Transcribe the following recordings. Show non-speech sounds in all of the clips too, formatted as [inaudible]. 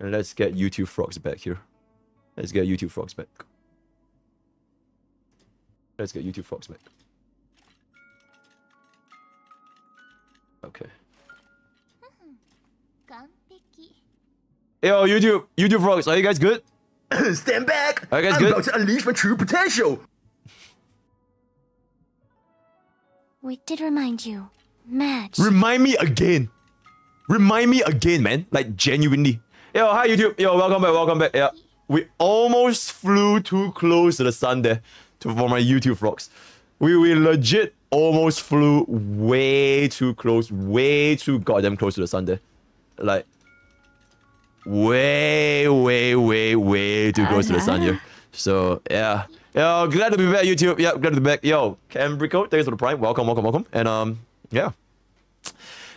And let's get YouTube frogs back here. Let's get YouTube frogs back. Let's get YouTube frogs back. Okay. Yo, YouTube, YouTube frogs, are you guys good? [coughs] Stand back! Are you guys I'm good? about to unleash my true potential! We did remind you. Madge. Remind me again. Remind me again, man. Like genuinely. Yo, hi YouTube. Yo, welcome back. Welcome back. Yeah, we almost flew too close to the sun there, to for my YouTube vlogs. We we legit almost flew way too close, way too goddamn close to the sun there, like way, way, way, way too close to the sun here. So yeah. Yo, glad to be back, YouTube. Yeah, glad to be back. Yo, Cambrico, thanks for the prime. Welcome, welcome, welcome. And um, yeah.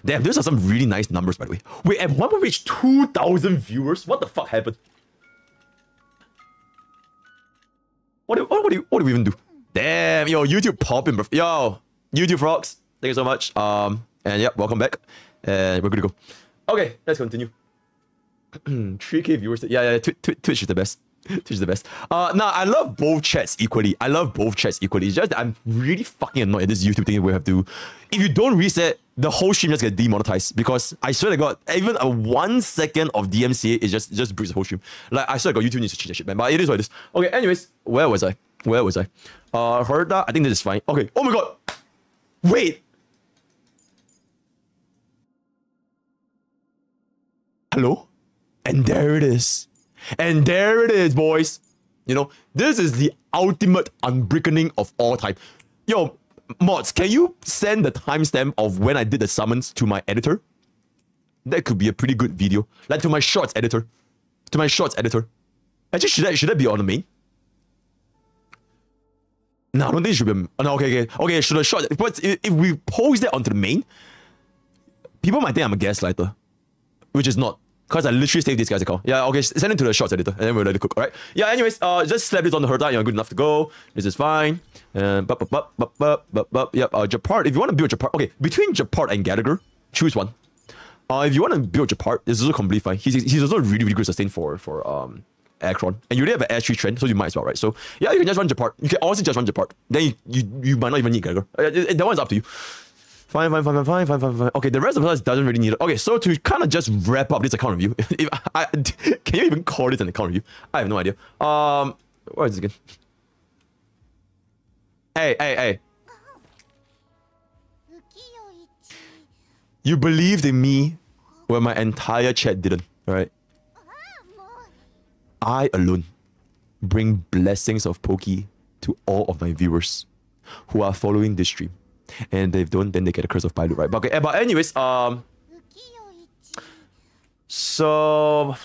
Damn, those are some really nice numbers, by the way. Wait, at one we reached 2,000 viewers? What the fuck happened? What do, what, what, do what do we even do? Damn, yo, YouTube popping, bro. Yo, YouTube frogs, thank you so much. Um, and yeah, welcome back. And we're good to go. Okay, let's continue. [clears throat] 3k viewers. Yeah, yeah, Tw- Tw- Twitch is the best. Twitch the best. Uh, now I love both chats equally. I love both chats equally. It's just that I'm really fucking annoyed at this YouTube thing we have to. If you don't reset, the whole stream just get demonetized because I swear to God, even a one second of DMCA is just just breaks the whole stream. Like I swear to God, YouTube needs to change that shit, man. But it is what it is. Okay, anyways, where was I? Where was I? Uh, that. I think this is fine. Okay. Oh my God. Wait. Hello? And there it is. And there it is, boys. You know, this is the ultimate unbrickening of all time. Yo, mods, can you send the timestamp of when I did the summons to my editor? That could be a pretty good video. Like to my shorts editor. To my shorts editor. Actually, should that, should that be on the main? No, I don't think it should be. Oh, no, okay, okay. Okay, should the short. But if, if we post that onto the main, people might think I'm a gaslighter. Which is not. Because I literally saved this guy's account. Yeah, okay, send it to the shorts editor and then we'll let it cook, alright? Yeah, anyways, uh, just slap this on the Herta, you're good enough to go. This is fine. And bup, bup, bup, bup, bup, bup, bup. Yep, uh, Gepard, if you want to build Gepard, okay, between Gepard and Gallagher, choose one. Uh, if you want to build Gepard, this is also completely fine. He's, he's also really, really good sustain for, for um, Acheron. And you already have an Air 3 trend, so you might as well, right? So, yeah, you can just run Gepard. You can honestly just run Gepard. Then you, you, you might not even need Gallagher. Uh, that one's up to you. Fine, fine, fine, fine, fine, fine, fine. Okay, the rest of us doesn't really need it. Okay, so to kind of just wrap up this account review, [laughs] if I, [laughs] can you even call this an account review? I have no idea. Um, what is this again? Hey, hey, hey. You believed in me when my entire chat didn't, right? I alone bring blessings of Pokke to all of my viewers who are following this stream and they don't, then they get a curse of pilot, right? But okay, but anyways, um, so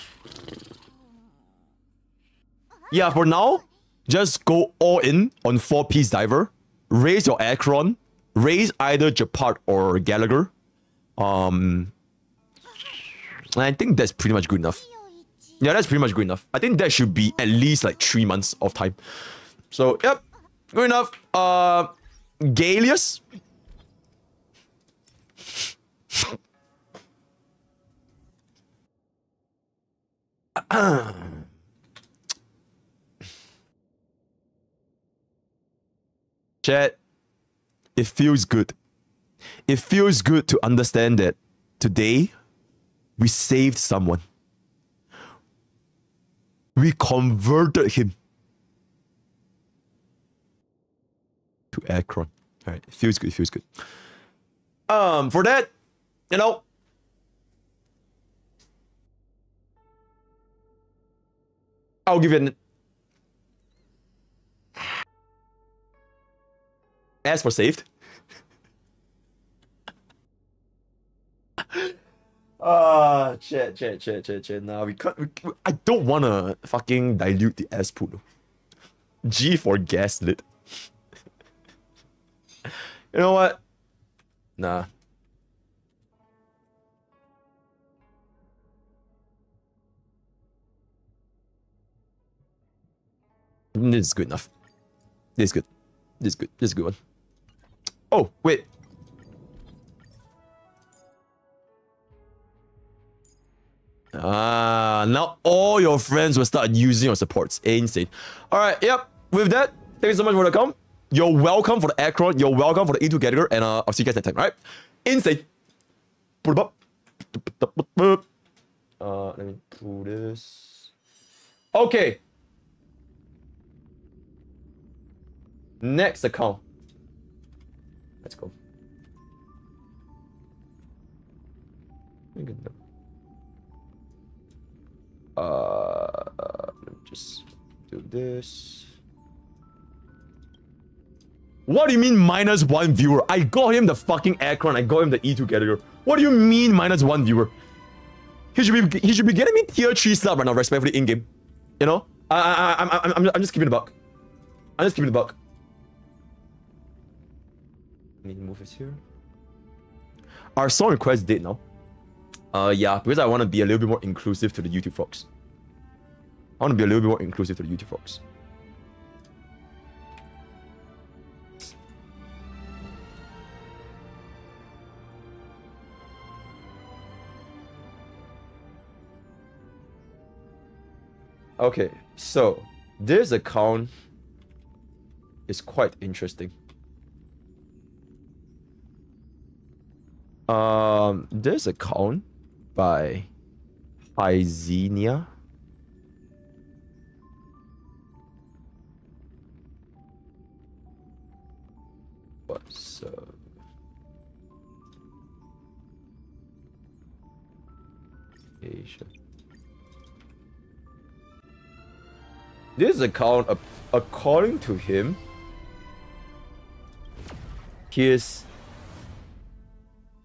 yeah, for now, just go all in on four piece diver. Raise your Acheron, raise either Gepard or Gallagher. Um, and I think that's pretty much good enough. Yeah, that's pretty much good enough. I think that should be at least like three months of time. So yep, good enough. Uh. Galius? Chat, [clears throat] it feels good. It feels good to understand that today we saved someone. We converted him to Acheron. All right, it feels good. It feels good. Um, for that, you know, I'll give it an. As for saved. [laughs] Ah, chat, chat, chat, chat, chat. Now we can't. We, I don't want to fucking dilute the S pool. G for gaslit. You know what? Nah. This is good enough. This is good. This is good. This is a good one. Oh, wait. Ah, now all your friends will start using your supports. Insane. All right, yep. With that, thank you so much for the come. You're welcome for the Acheron. You're welcome for the E2 category, and uh, I'll see you guys next time. right? Insane. Uh, let me do this. Okay. Next account. Let's go. Uh, let me just do this. What do you mean minus one viewer? I got him the fucking Acheron. I got him the E2 category. What do you mean minus one viewer? He should be he should be getting me tier three sub right now, respectfully in game. You know, I I I I'm I'm I'm just keeping the buck. I'm just keeping the buck. Need to move this here. Our song request date now. Uh yeah, because I want to be a little bit more inclusive to the YouTube folks. I want to be a little bit more inclusive to the YouTube folks. Okay, so this account is quite interesting. Um, this account by Izenia. What's up? Asia. This account, according to him, he is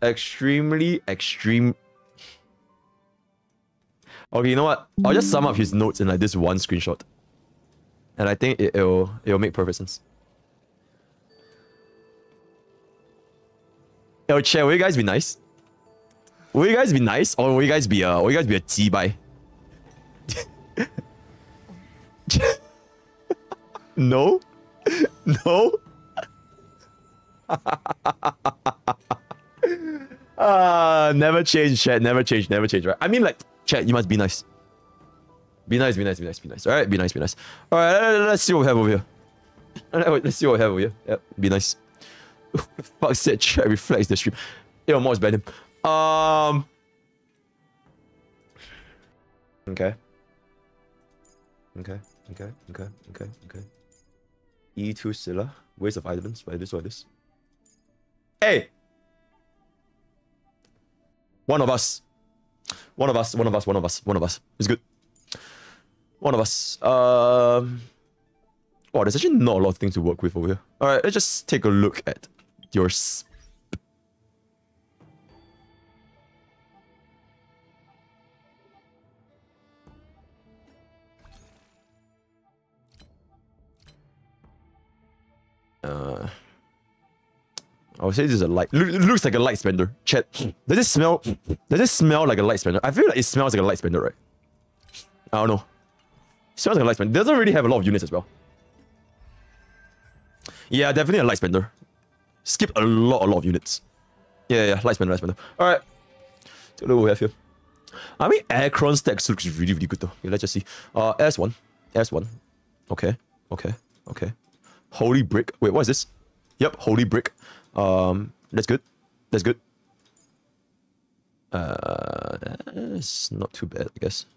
extremely extreme. Okay, you know what? I'll just sum up his notes in like this one screenshot, and I think it, it'll it'll make perfect sense. Yo, Chair, will you guys be nice? Will you guys be nice, or will you guys be uh, will you guys be a G by? [laughs] no, no. [laughs] Ah, never change, chat. Never change. Never change. Right? I mean, like, chat. You must be nice. Be nice. Be nice. Be nice. Be nice. All right. Be nice. Be nice. All right. let- Let's see what we have over here. [laughs] Let's see what we have over here. Yep. Be nice. Fuck said chat reflects the stream. Yo, Moss ban him. Um. Okay. Okay. Okay. Okay. Okay. Okay. E2 Seele. Waste of items. Why this Why this. Hey! One of us. One of us. One of us. One of us. One of us. It's good. One of us. Um. Oh, there's actually not a lot of things to work with over here. Alright, let's just take a look at your. Uh. I would say this is a light. Look, looks like a light spender. Chat. [sniffs] Does it smell? [sniffs] Does it smell like a light spender? I feel like it smells like a light spender, right? I don't know. It smells like a light spender. Doesn't really have a lot of units as well. Yeah, definitely a light spender. Skip a lot, a lot of units. Yeah, yeah, light spender, light spender. All right. A look what we have here. I mean, Acheron stacks looks really, really good though. Okay, let's just see. Uh, S1. S1. Okay. Okay. Okay. Holy brick. Wait, what is this? Yep, holy brick. Um, that's good. That's good. Uh, it's not too bad, I guess.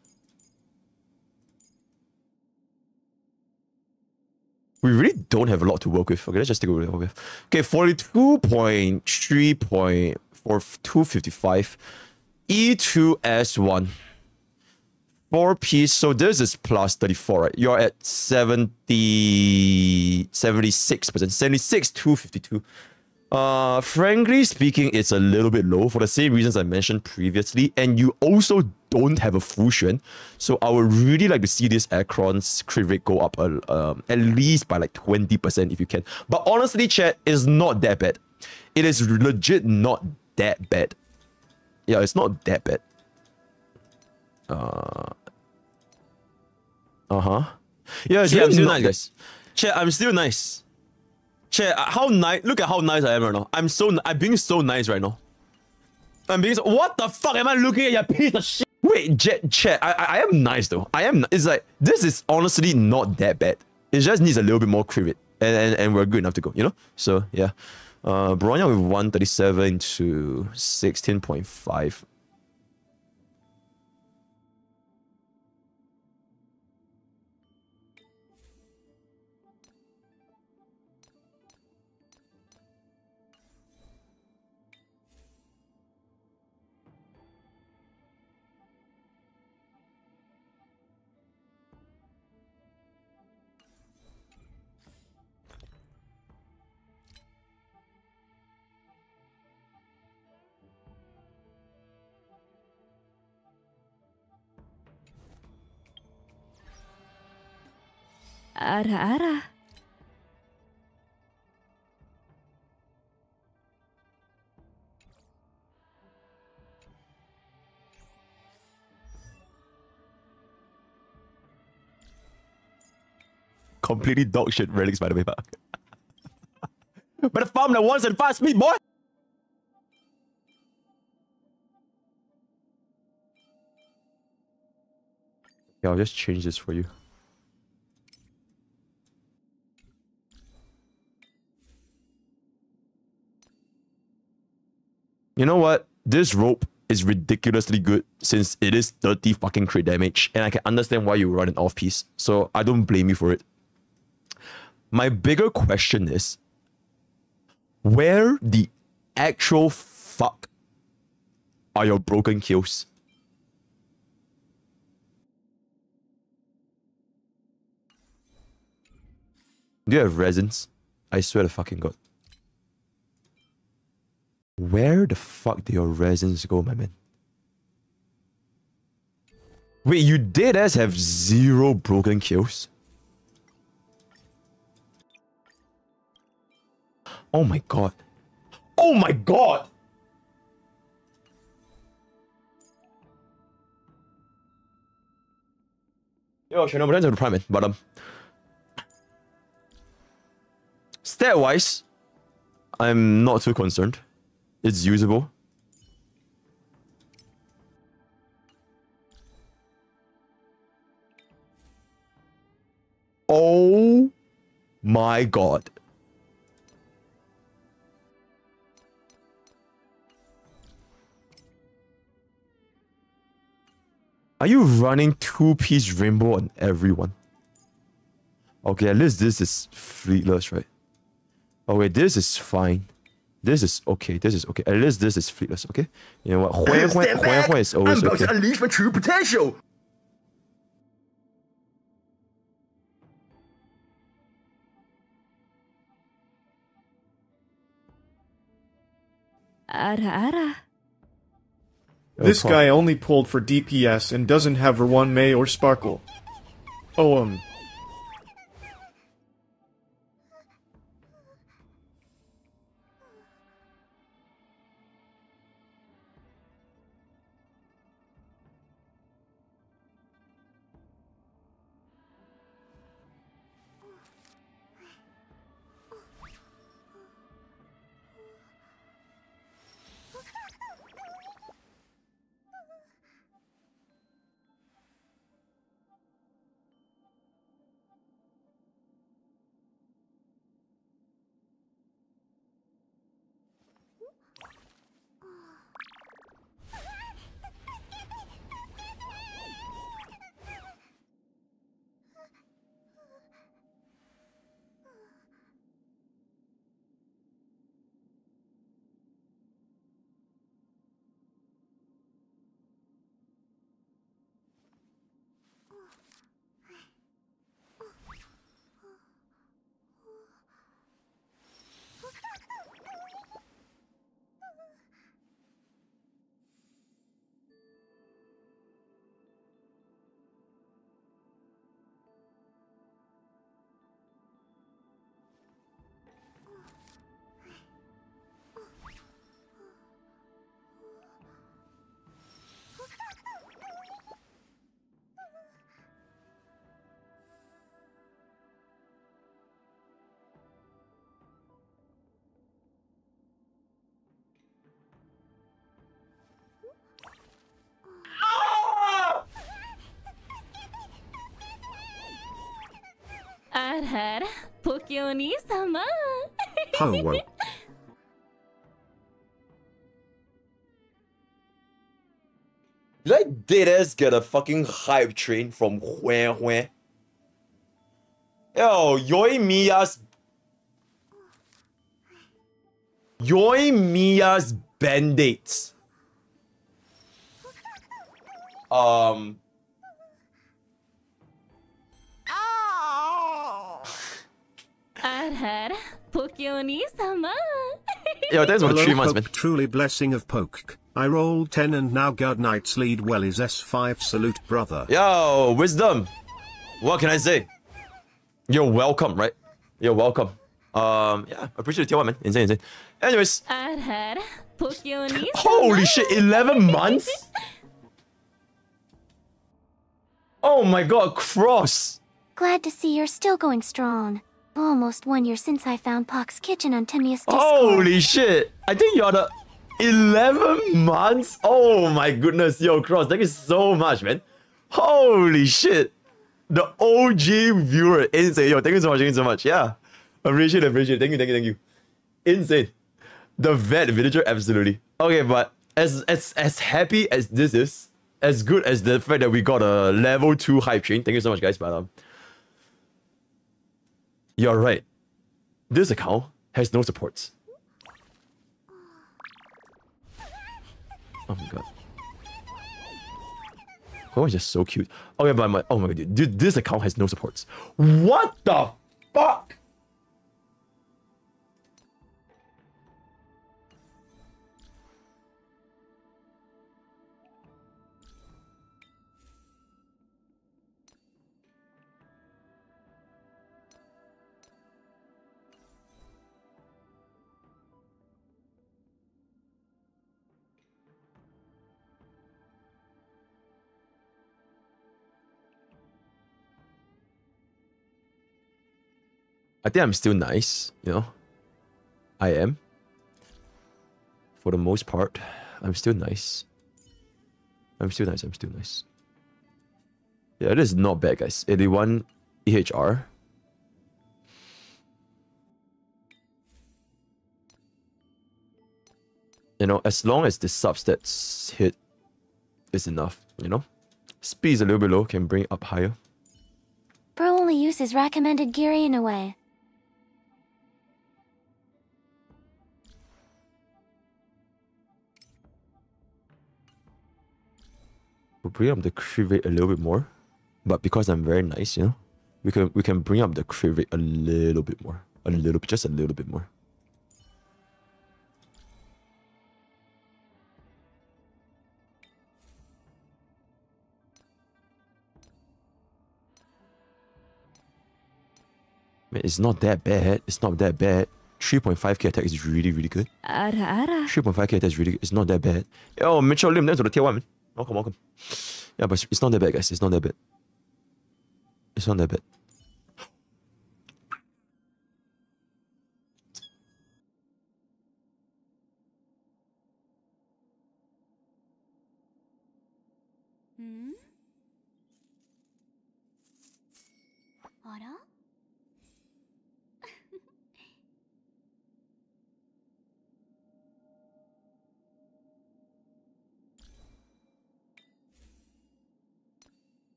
We really don't have a lot to work with. Okay, let's just take a look what. Okay, 42.3.4255. E2S1. Four piece. So this is plus 34, right? You're at 70, 76%. 76, 252. Uh, frankly speaking, it's a little bit low for the same reasons I mentioned previously, and you also don't have a fusion. So I would really like to see this Acheron's crit rate go up a, um, at least by like 20% if you can. But honestly, chat is not that bad. It is legit not that bad. Yeah, it's not that bad. Uh, huh. Yeah, Chet, I'm still nice, guys. Chet, I'm still nice. Chet, how nice... Look at how nice I am right now. I'm so... I'm being so nice right now. I'm being... So, what the fuck am I looking at, you piece of shit? Wait, Jet, Chet, I, I am nice, though. I am... It's like... This is honestly not that bad. It just needs a little bit more credit. And, and, and we're good enough to go, you know? So, yeah. Uh, Bronya with 137 to 16.5. Ara Ara. Completely dog shit relics, by the way, but. [laughs] Better farm the ones and fast me, boy! Yeah, I'll just change this for you. You know what? This rope is ridiculously good since it is 30 fucking crit damage, and I can understand why you run it off piece. So I don't blame you for it. My bigger question is where the actual fuck are your Broken Keels? Do you have resins? I swear to fucking god. Where the fuck do your resins go, my man? Wait, you dead ass have zero Broken Keels? Oh my god. Oh my god! Yo, Shannon, but the prime. But um, stat wise, I'm not too concerned. It's usable. Oh my god. Are you running two-piece rainbow on everyone? Okay, at least this is fleetless, right? Okay, this is fine. This is okay. This is okay. At least this is fleetless, okay? You know what? Huan Huan, Stand Huan back. Huan is I'm about okay. to unleash my true potential. Ara-ara. This Oh, guy only pulled for DPS and doesn't have Ruan Mei or Sparkle. Oh, um. らあら、ポキお兄様。 Ho Did I dead ass get a fucking hype train from where where? Yo, Yoi Miya's Yoi Miya's band-aids. Um あらあら、ポキお兄様。Yo, sama. what the tree reminds me. Truly blessing of Pokke. I roll 10 and now God Knight's lead well is S5 salute brother. Yo, wisdom. What can I say? You're welcome, right? You're welcome. Um, yeah, I appreciate the tier 1, man. Insane, insane. Anyways. Holy shit, 11 [laughs] months? oh my god, cross. Glad to see you're still going strong. Almost one year since I found Pokke's kitchen on Timius Discord. Holy shit. I think you're the 11 months? Oh my goodness, yo, cross. Thank you so much, man. Holy shit. The OG viewer. Insane. Yo, thank you so much. Thank you so much. Yeah. Appreciate. Appreciate it. Thank you. Thank you. Thank you. Insane. The vet villager, absolutely. Okay, but as as as happy as this is, as good as the fact that we got a level two hype train. Thank you so much, guys. But um, you're right. This account has no supports. Oh my god. Oh, it's just so cute. Okay, but my oh my god, dude. dude, this account has no supports. What the fuck? I think I'm still nice, you know. I am. For the most part, I'm still nice. I'm still nice. I'm still nice. Yeah, it is not bad, guys. 81 EHR. You know, as long as the substats hit is enough, you know. Speed is a little bit low, can bring up higher. Bro only uses recommended gear in a way. we bring up the crit rate a little bit more, but because I'm very nice, you know, we can we can bring up the crit rate a little bit more, a little bit, just a little bit more. it's not that bad. It's not that bad. 3.5k attack is really, really good. 3.5k attack is really good. It's not that bad. Yo, Mitchell Lim, that's what the tier 1, man. Welcome, welcome. Yeah, but it's not that bad, guys. It's not that bad. It's not that bad.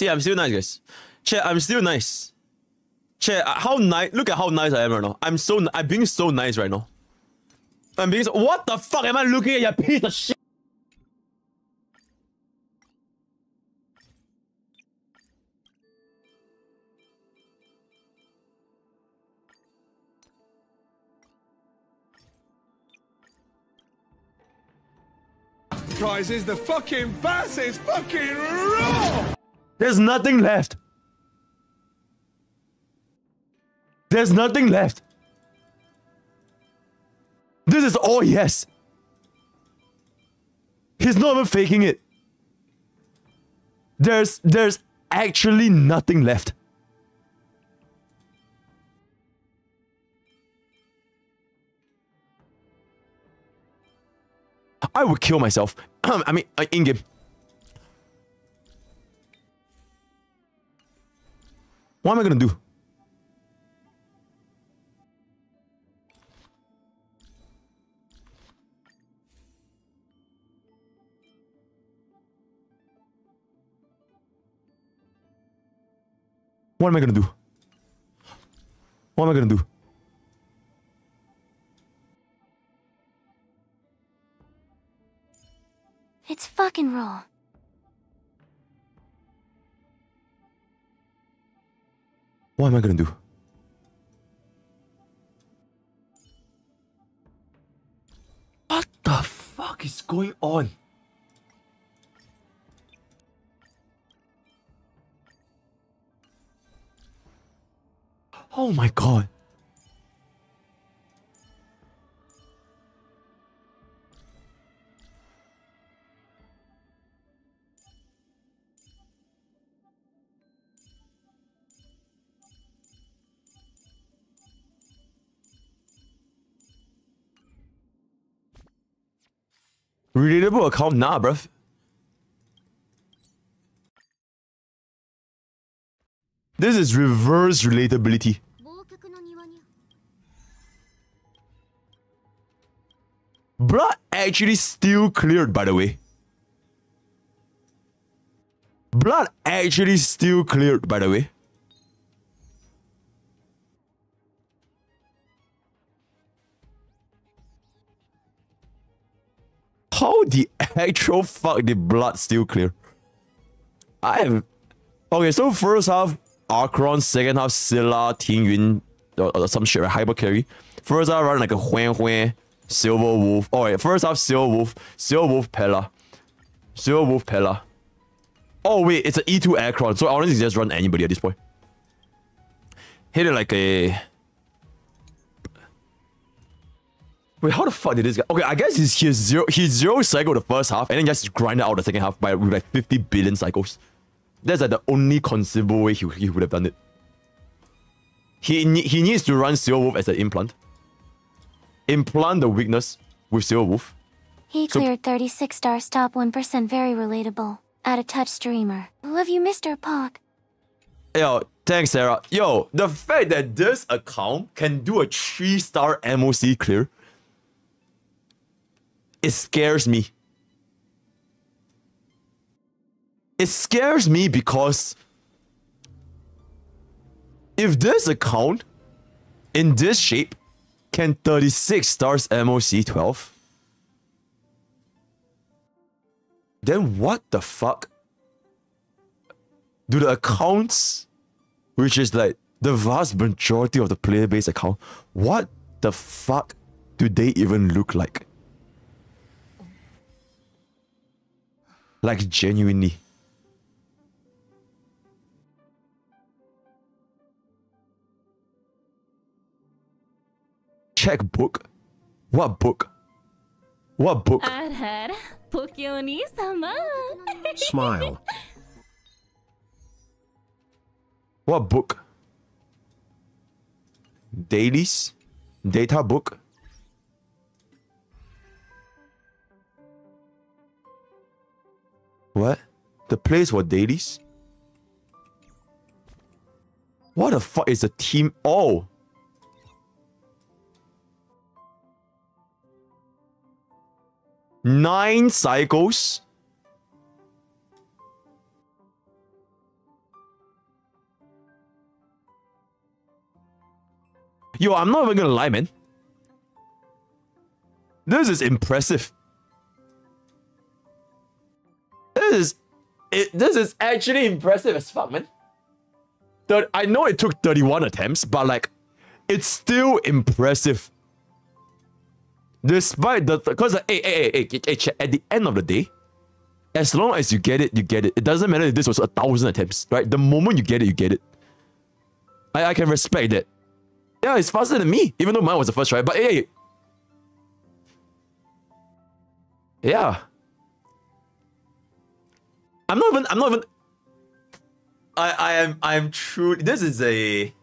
See, I'm still nice, guys. Chat, I'm still nice. Chat, uh, how nice? Look at how nice I am right now. I'm so, I'm being so nice right now. I'm being so. What the fuck am I looking at? You piece of shit. Guys, is the fucking bass is fucking raw! There's nothing left. There's nothing left. This is all yes. He's not even faking it. There's there's actually nothing left. I would kill myself. [clears throat] I mean, uh, in game. What am I gonna do? What am I gonna do? What am I gonna do? It's fucking raw. What am I gonna do? What the fuck is going on? Oh my god. Relatable account? Nah, bruv. This is reverse relatability. Blood actually still cleared, by the way. Blood actually still cleared, by the way. How the [laughs] actual fuck did blood still clear? I have okay. So first half Acheron, second half Seele, Ting Yun, or, or some shit, right? Hyper carry. First half run like a Huan Huan, Silver Wolf. Oh, Alright, first half Silver Wolf, Silver Wolf Pella, Silver Wolf Pella. Oh wait, it's an E2 Acheron, so I honestly just run anybody at this point. Hit it like a Wait, how the fuck did this guy? Okay, I guess he's he's zero he's zero cycle the first half and then just grinded out the second half by with like 50 billion cycles. That's like the only conceivable way he, he would have done it. He he needs to run Silver Wolf as an implant. Implant the weakness with Silver Wolf. He So- cleared 36 stars, top 1%, very relatable. At a touch streamer. Love you, Mr. Pokke. Yo, thanks, Sarah. Yo, the fact that this account can do a three star MOC clear, it scares me. It scares me because if this account in this shape can 36 stars MOC 12, then what the fuck do the accounts, which is like the vast majority of the player base account, what the fuck do they even look like? Like genuinely. Check book. What book? What book? [laughs] Smile. what book? Dailies? Data book? What? The place for dailies? What the fuck is the team? Oh! Nine cycles? Yo, I'm not even gonna lie, man. This is impressive. This is it. This is actually impressive as fuck, man. Thir- I know it took 31 attempts, but like, it's still impressive. Despite the, because hey, hey, hey, hey, hey, at the end of the day, as long as you get it, you get it. It doesn't matter if this was a thousand attempts, right? The moment you get it, you get it. I, I can respect that. Yeah, it's faster than me, even though mine was the first try. But hey, yeah, I'm not even. I'm not even. I I am I am true. This is a.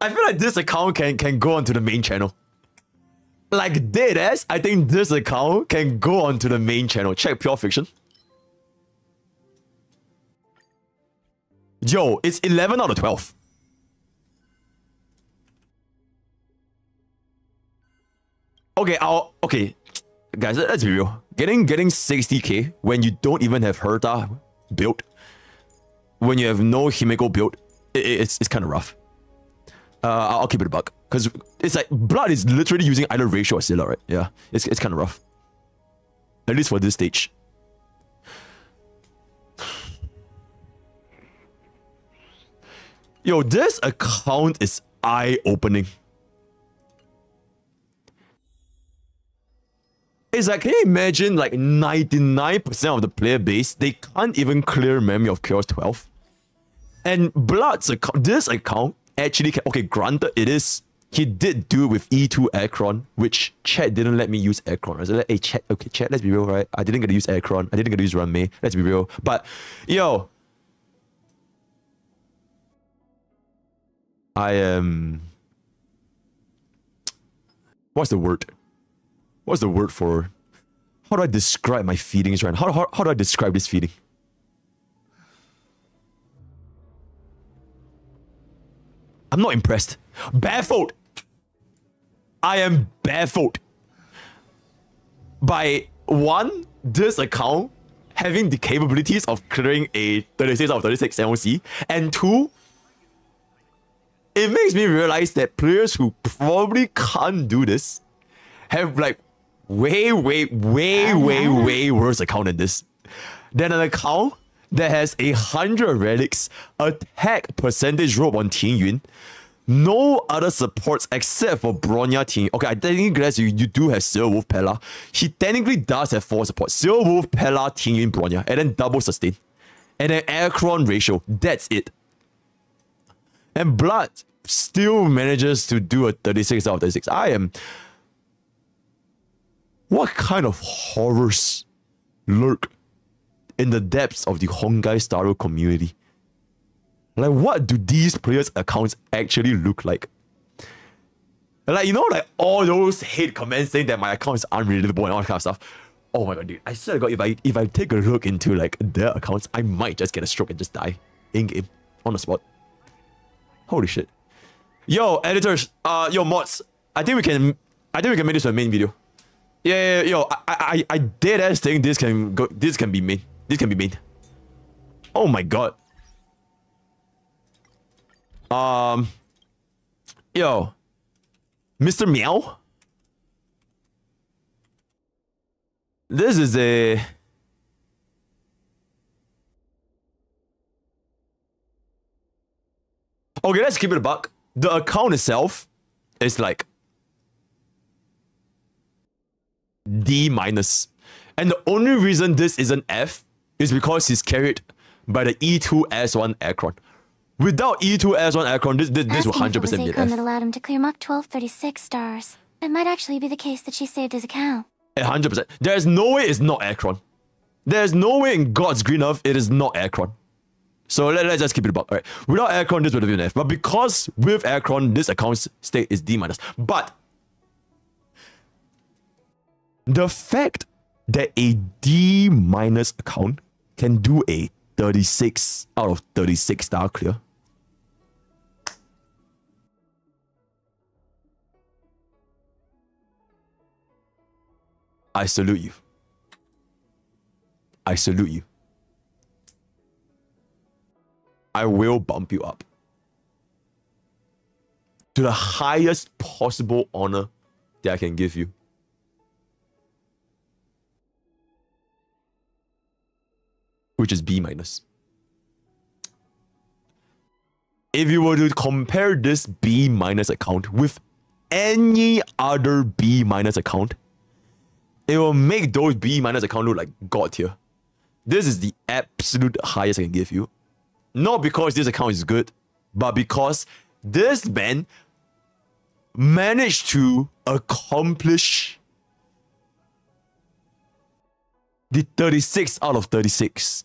I feel like this account can can go onto the main channel. Like dead ass, I think this account can go onto the main channel. Check pure fiction. Yo, it's 11 out of 12. Okay, I'll okay. Guys, let's be real. Getting getting 60k when you don't even have Herta built, when you have no Himeko built, it, it's it's kind of rough. Uh, I'll keep it a buck. Because it's like blood is literally using either ratio or Seele, right? Yeah. It's it's kinda rough. At least for this stage. Yo, this account is eye-opening. It's like, can you imagine like 99% of the player base, they can't even clear Memory of Chaos 12? And Blood's account, this account actually can, okay, granted it is, he did do it with E2 Acheron, which chat didn't let me use Acheron. I was like, hey, chat, okay, chat, let's be real, right? I didn't get to use Acheron. I didn't get to use Ruan Mei. Let's be real. But, yo, I am. What's the word? What's the word for? How do I describe my feelings right now? How, how, how do I describe this feeling? I'm not impressed. Baffled. I am baffled by one, this account having the capabilities of clearing a 36 out of 36 MOC, and two, it makes me realize that players who probably can't do this have like way, way, way, uh-huh. way, way worse account than this. Than an account that has a hundred relics, attack percentage rope on Ting Yun, no other supports except for Bronya Ting. Okay, I technically guess you, you do have Seal Wolf Pella. He technically does have four supports. Seal Wolf, Pella, Ting Yun, Bronya, and then double sustain. And then Acheron ratio. That's it. And Blood still manages to do a 36 out of 36. I am. What kind of horrors lurk in the depths of the Honkai Star community? Like, what do these players' accounts actually look like? Like, you know, like all those hate comments saying that my account is unreadable and all that kind of stuff. Oh my god, dude. I swear to god, if I if I take a look into like their accounts, I might just get a stroke and just die. In game. On the spot. Holy shit. Yo, editors, uh yo mods. I think we can I think we can make this a main video. Yeah, yeah, yo, I I I dead ass think this can go this can be main. This can be main. Oh my god. Um Yo. Mr. Meow? This is a Okay, let's keep it a buck. The account itself is like D minus. And the only reason this isn't F is because he's carried by the E2S1 Acheron. Without E2S1 Acheron, this, this, this will Asking if it was 100% be an Acheron that allowed him to clear MOC 1236 stars. It might actually be the case that she saved his account. A 100%. There's no way it's not Acheron. There's no way in God's green earth it is not Acheron. So let, let's just keep it about. Alright. Without Acheron, this would have been F. But because with Acheron, this account's state is D minus. But the fact that a D minus account can do a 36 out of 36 star clear. I salute you. I salute you. I will bump you up to the highest possible honor that I can give you. Which is B minus. If you were to compare this B minus account with any other B minus account, it will make those B minus account look like God tier. This is the absolute highest I can give you. Not because this account is good, but because this man managed to accomplish the 36 out of 36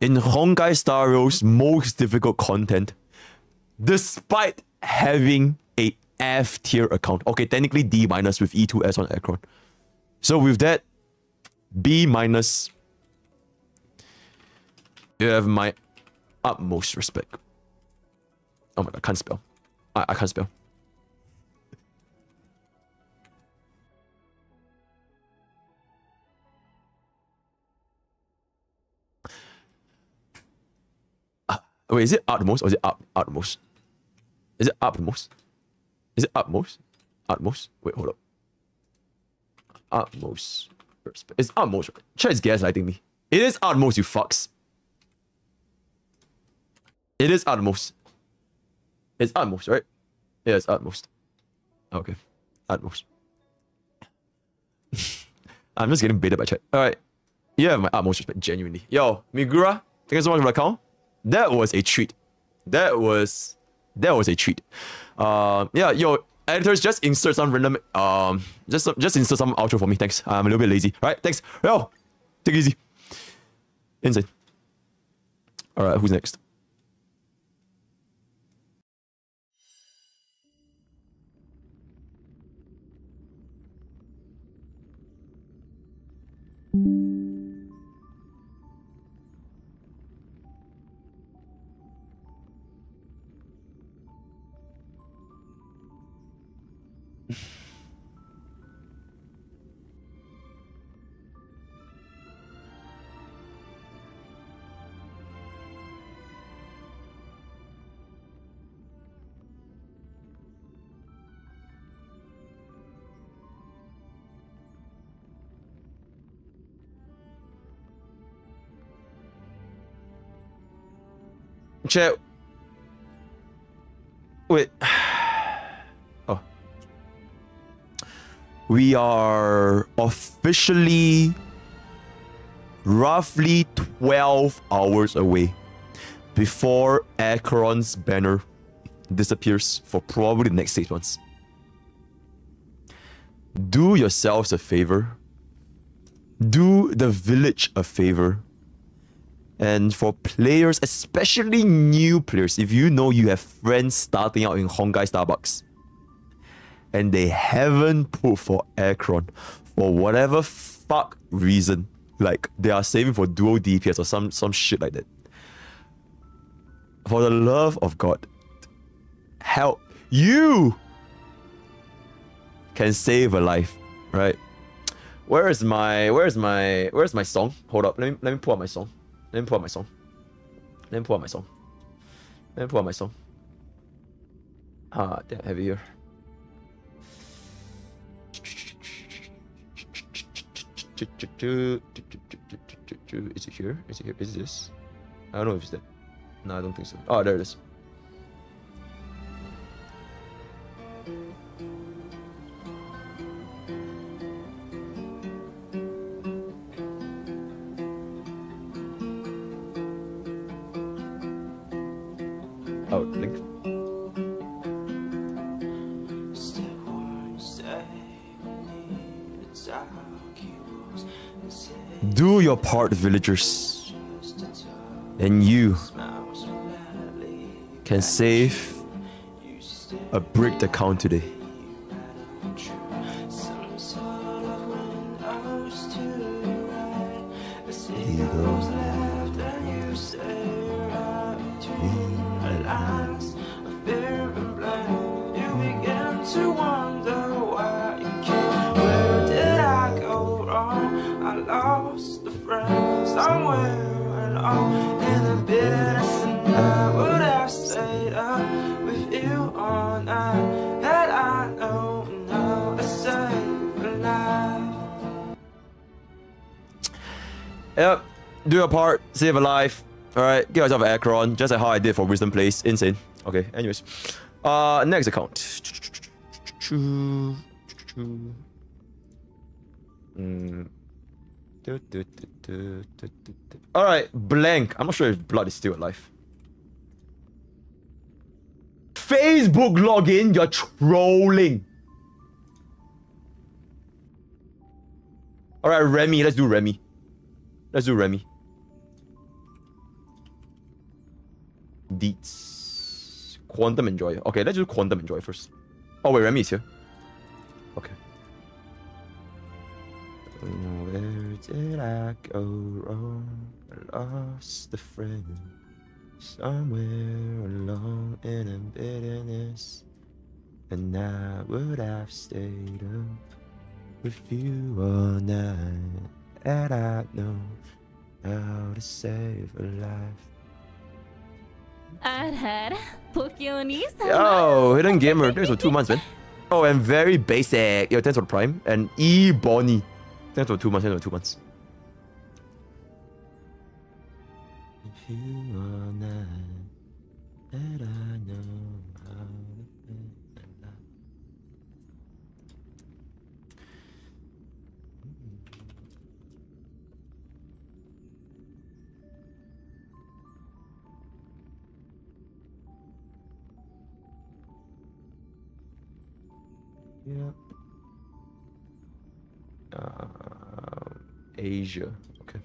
in Honkai Star Rail's most difficult content, despite having a F tier account. Okay, technically D minus with E2S on Acheron. So with that, B minus. You have my utmost respect. Oh my god, I can't spell. I, I can't spell. Wait, is it utmost or is it up utmost? Is it utmost? Is it utmost? Utmost? Wait, hold up. Utmost. It's utmost. right? Is gaslighting me. It is utmost, you fucks. It is utmost. It's utmost, right? Yeah, it's utmost. Okay. Utmost. [laughs] I'm just getting baited by chat. Alright. You have my utmost respect, genuinely. Yo, Migura, thank you so much for the account. That was a treat. That was that was a treat. Uh, yeah, yo, editors, just insert some random um just just insert some outro for me. Thanks. I'm a little bit lazy. Alright, thanks. Yo, take it easy. Insane. Alright, who's next? Chat. Wait. [sighs] Oh. We are officially roughly 12 hours away before Acheron's banner disappears for probably the next six months. Do yourselves a favor. Do the village a favor. And for players, especially new players, if you know you have friends starting out in Honkai Starbucks and they haven't put for Acheron for whatever fuck reason, like they are saving for dual DPS or some some shit like that. For the love of God, help you can save a life, right? Where is my where is my where's my song? Hold up, let me let me pull out my song. Let me pull out my song. Let me pull out my song. Let me pull out my song. Ah, damn, it here. Is it here? Is it here? Is this? I don't know if it's that. No, I don't think so. Oh, there it is. Oh, Do your part, villagers. And you can save a bricked account today. Save a life. Alright. Give yourself an Acheron. Just like how I did for Wisdom Place. Insane. Okay. Anyways. Uh, next account. Mm. Alright. Blank. I'm not sure if Blood is still alive. Facebook login. You're trolling. Alright, Remy. Let's do Remy. Let's do Remy. Deets. Quantum Enjoy. Okay, let's do Quantum Enjoy first. Oh wait, Remy is here. Okay. Where did I go wrong? I lost a friend. Somewhere alone in a bitterness, and I would have stayed up with you all night. And I know how to save a life. Yo, Hidden Gamer, thanks for two months, man. Oh, and very basic. Yo, thanks for the Prime. And E Bonnie, thanks for two months. Thanks for two months. Yep. Uh, Asia. Okay.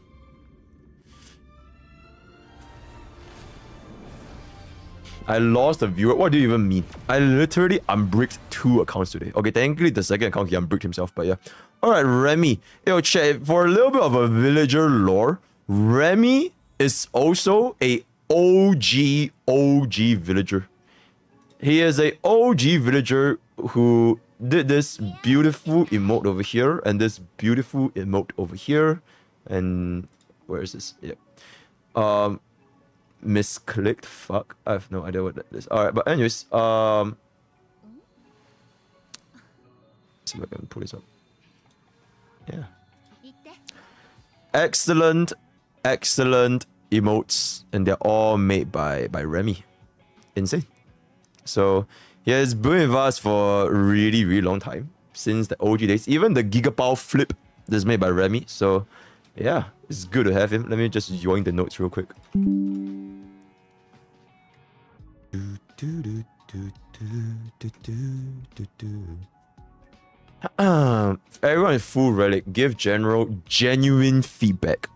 I lost a viewer. What do you even mean? I literally unbricked two accounts today. Okay, technically the second account he unbricked himself, but yeah. Alright, Remy. Yo, check for a little bit of a villager lore. Remy is also a OG OG villager. He is a OG villager who did this beautiful emote over here and this beautiful emote over here. And where is this? Yeah. Um misclicked. Fuck. I have no idea what that is. Alright, but anyways, um see if I can pull this up. Yeah. Excellent, excellent emotes, and they're all made by by Remy. Insane. So he has been with us for a really, really long time. Since the OG days. Even the Gigapal flip that's made by Remy. So yeah, it's good to have him. Let me just join the notes real quick. [clears throat] Everyone in full relic, give general genuine feedback.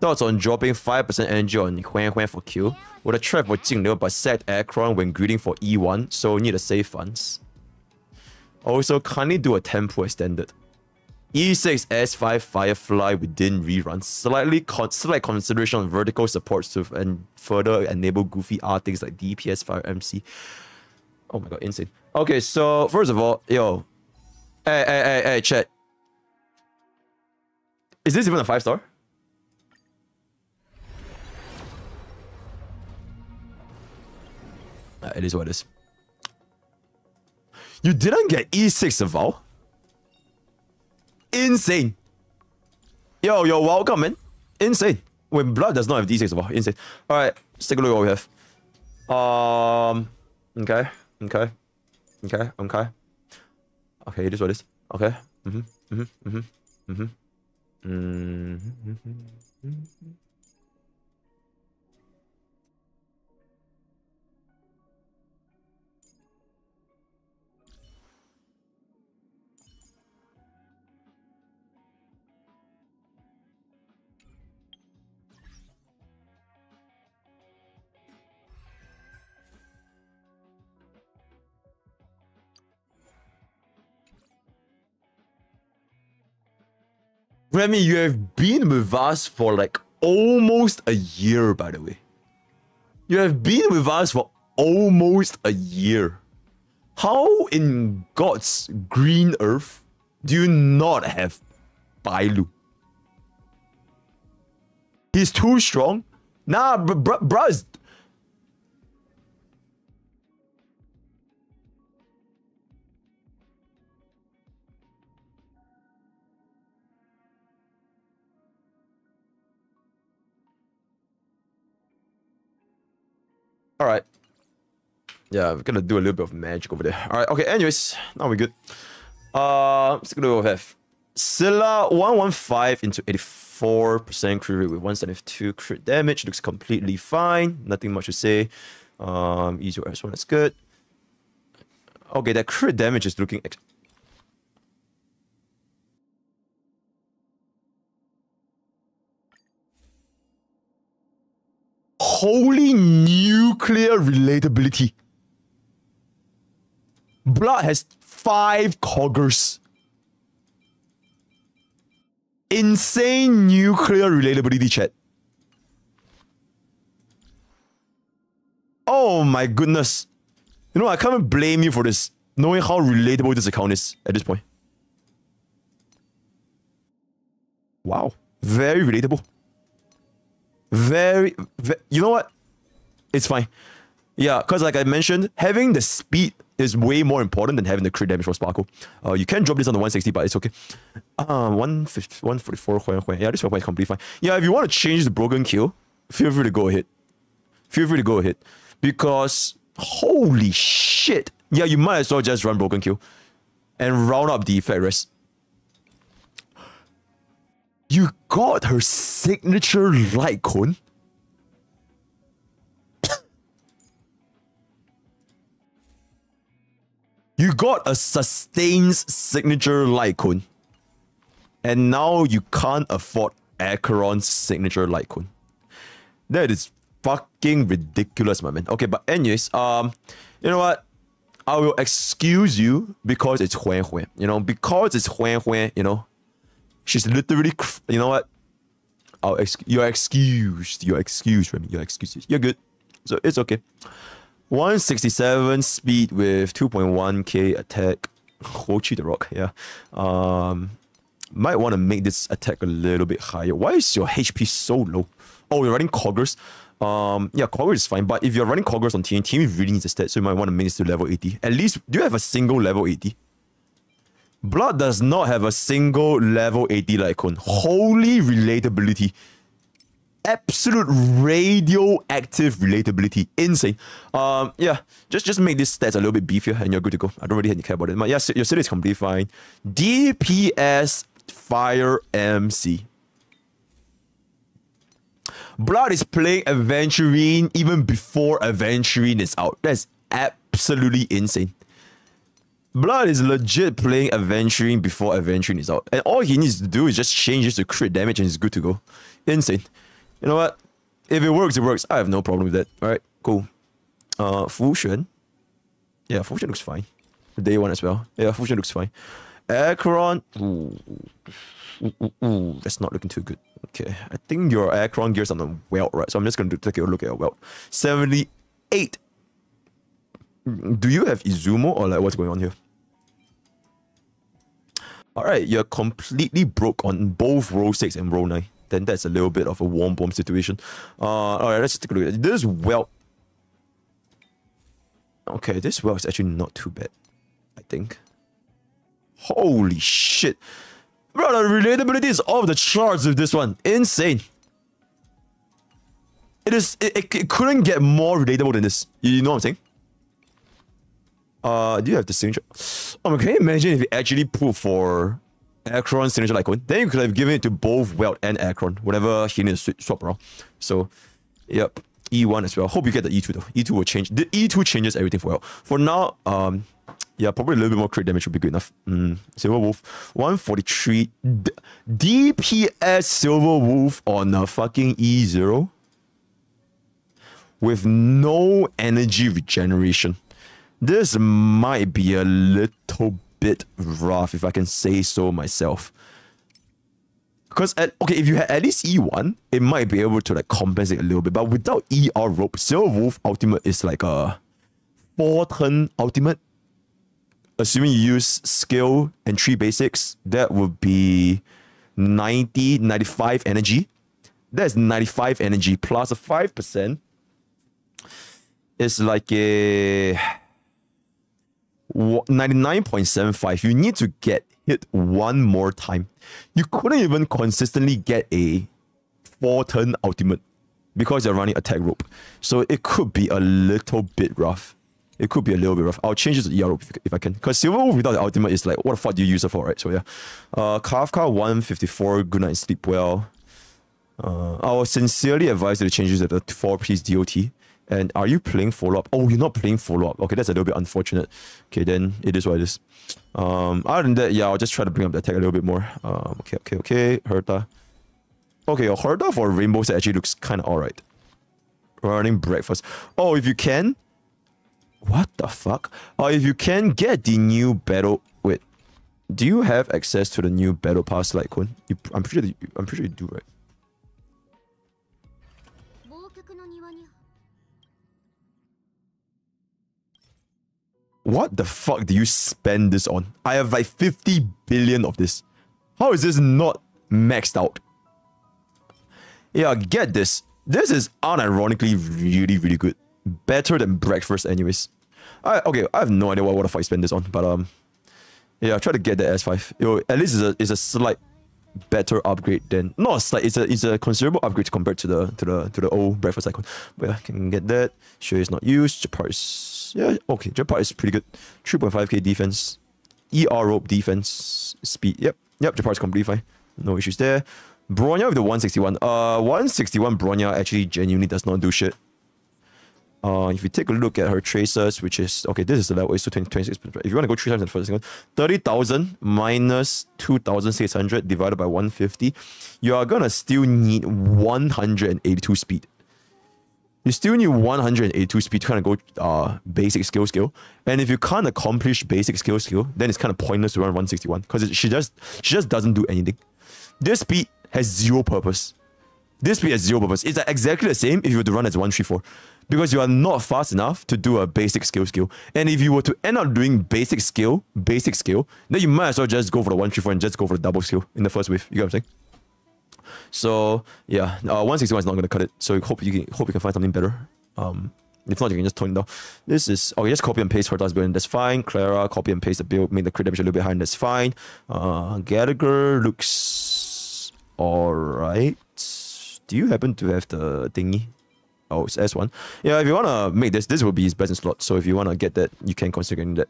Thoughts on dropping 5% energy on Huohuo for Q? With a trap for Jingliu but sacked Acheron when greeting for E1, so need to save funds. Also, kindly do a tempo extended. E6 S5 Firefly within rerun. Slightly con- slight consideration on vertical supports to and further enable goofy R things like DPS Fire MC. Oh my god, insane. Okay, so first of all, yo. Hey, hey, hey, hey, chat. Is this even a five star? Uh, it is what it is. You didn't get E6 Eval? Insane. Yo, you're welcome, man. Insane. When blood does not have D6 Eval. Insane. Alright, let's take a look at what we have. Um Okay. Okay. Okay. Okay. Okay, it is what it is. Okay. Mm-hmm. Mm-hmm. Mm-hmm. Mm-hmm. Mm-hmm. Remy, you have been with us for like almost a year, by the way. You have been with us for almost a year. How in God's green earth do you not have Bailu? He's too strong? Nah, br- br- bruh. Right. Yeah, we're gonna do a little bit of magic over there. All right. Okay. Anyways, now we're good. Uh, let's go have Seele 115 into 84% crit rate with 172 crit damage. Looks completely fine. Nothing much to say. Um, easy S1, that's good. Okay, that crit damage is looking. Holy nuclear relatability. Blood has five coggers. Insane nuclear relatability chat. Oh my goodness. You know, I can't even blame you for this, knowing how relatable this account is at this point. Wow. Very relatable. Very, ve- you know what? It's fine. Yeah, because like I mentioned, having the speed is way more important than having the crit damage for Sparkle. Uh, you can drop this on the 160, but it's okay. Uh, 150, 144, Huohuo. Yeah, this one is completely fine. Yeah, if you want to change the broken keel, feel free to go ahead. Feel free to go ahead. Because, holy shit. Yeah, you might as well just run broken keel and round up the effect rest. You got her signature light cone. you got a sustained signature light cone. And now you can't afford Acheron's signature light cone. That is fucking ridiculous, my man. Okay, but anyways, um, you know what? I will excuse you because it's Huohuo. You know, because it's Huohuo, you know, She's literally, you know what? I'll ex- you're excused. You're excused, Remy. You're excused. You're good. So it's okay. 167 speed with 2.1k attack. Hochi the rock, yeah. Um, might want to make this attack a little bit higher. Why is your HP so low? Oh, you're running Coggers. Um, yeah, Coggers is fine, but if you're running Coggers on team, team really needs a stat, so you might want to make this to level 80. At least, do you have a single level 80? Blood does not have a single level 80 like cone. Holy relatability. Absolute radioactive relatability. Insane. Um, yeah, just just make these stats a little bit beefier and you're good to go. I don't really care about it. But yeah, your city is completely fine. DPS Fire MC. Blood is playing Aventurine even before Aventurine is out. That's absolutely insane. Blood is legit playing Aventurine before Aventurine is out. And all he needs to do is just change this to crit damage and he's good to go. Insane. You know what? If it works, it works. I have no problem with that. Alright, cool. Uh, Fu Xuan. Yeah, Fu Xuan looks fine. Day one as well. Yeah, Fu Xuan looks fine. Acheron. Ooh. Ooh, ooh, ooh, that's not looking too good. Okay, I think your Acheron gear's on the welt, right? So I'm just going to take a look at your welt. 78 do you have Izumo or like what's going on here? Alright, you're completely broke on both row 6 and row 9. Then that's a little bit of a warm bomb situation. Uh, Alright, let's take a look at. This well. Okay, this well is actually not too bad. I think. Holy shit. Bro, the relatability is off the charts with this one. Insane. It is. It, it, it couldn't get more relatable than this. You know what I'm saying? Uh, do you have the signature? Oh, can you imagine if you actually put for Acheron signature like one? Then you could have given it to both Welt and Acheron, whenever he needs to swap around. So, yep, E1 as well. Hope you get the E2 though. E2 will change. The E2 changes everything for Welt. For now, um, yeah, probably a little bit more crit damage would be good enough. Mm, Silver Wolf, 143 D- DPS Silver Wolf on a fucking E0 with no energy regeneration this might be a little bit rough if I can say so myself. Because at, okay, if you had at least E1, it might be able to like compensate a little bit. But without ER rope, Silver Wolf ultimate is like a four turn ultimate. Assuming you use skill and three basics, that would be 90, 95 energy. That's 95 energy plus a 5%. It's like a 99.75. You need to get hit one more time. You couldn't even consistently get a four turn ultimate because you're running attack rope. So it could be a little bit rough. It could be a little bit rough. I'll change it to ER if, if I can. Because Silver without the ultimate is like, what the fuck do you use it for, right? So yeah. Uh, Kafka 154, good night, sleep well. Uh, I will sincerely advise you to change this to the 4 piece DOT. And are you playing follow up? Oh, you're not playing follow up. Okay, that's a little bit unfortunate. Okay, then it is what it is. Um, other than that, yeah, I'll just try to bring up the attack a little bit more. Um, okay, okay, okay. Herta. Okay, your Herta for Rainbow set actually looks kind of alright. Running breakfast. Oh, if you can. What the fuck? Oh, if you can get the new battle. Wait, do you have access to the new battle pass, like Kun? You, I'm pretty sure. You, I'm pretty sure you do, right? What the fuck do you spend this on? I have like 50 billion of this. How is this not maxed out? Yeah, get this. This is unironically really, really good. Better than breakfast anyways. I, okay, I have no idea what, what fuck I spend this on, but um, yeah, try to get the S5. Yo, at least it's a, it's a slight better upgrade than not slight. It's a it's a considerable upgrade compared to the to the to the old breakfast icon. But yeah, I can get that. Sure, it's not used. Gepard yeah okay. Gepard is pretty good. 3.5k defense, ER rope defense, speed. Yep, yep. Gepard is completely fine. No issues there. Bronya with the 161. Uh, 161 Bronya actually genuinely does not do shit. Uh, if you take a look at her tracers, which is okay, this is the level, it's 20, 26. If you want to go three times the first second, 30,000 minus 2,600 divided by 150, you are gonna still need 182 speed. You still need 182 speed to kind of go uh, basic skill skill. And if you can't accomplish basic skill skill, then it's kind of pointless to run 161 because she just she just doesn't do anything. This speed has zero purpose. This speed has zero purpose. It's exactly the same if you were to run as 134 because you are not fast enough to do a basic skill skill. And if you were to end up doing basic skill, basic skill, then you might as well just go for the 134 and just go for the double skill in the first wave. You get what I'm saying? So yeah, uh, 161 is not going to cut it. So hope you can hope you can find something better. Um, if not, you can just tone it down. This is okay. Just copy and paste Herta's build, that's fine. Clara, copy and paste the build, make the crit damage a little bit higher, that's fine. Uh, Gallagher looks alright. Do you happen to have the thingy? Oh, it's S1. Yeah, if you want to make this, this will be his best in slot. So if you want to get that, you can consider getting that.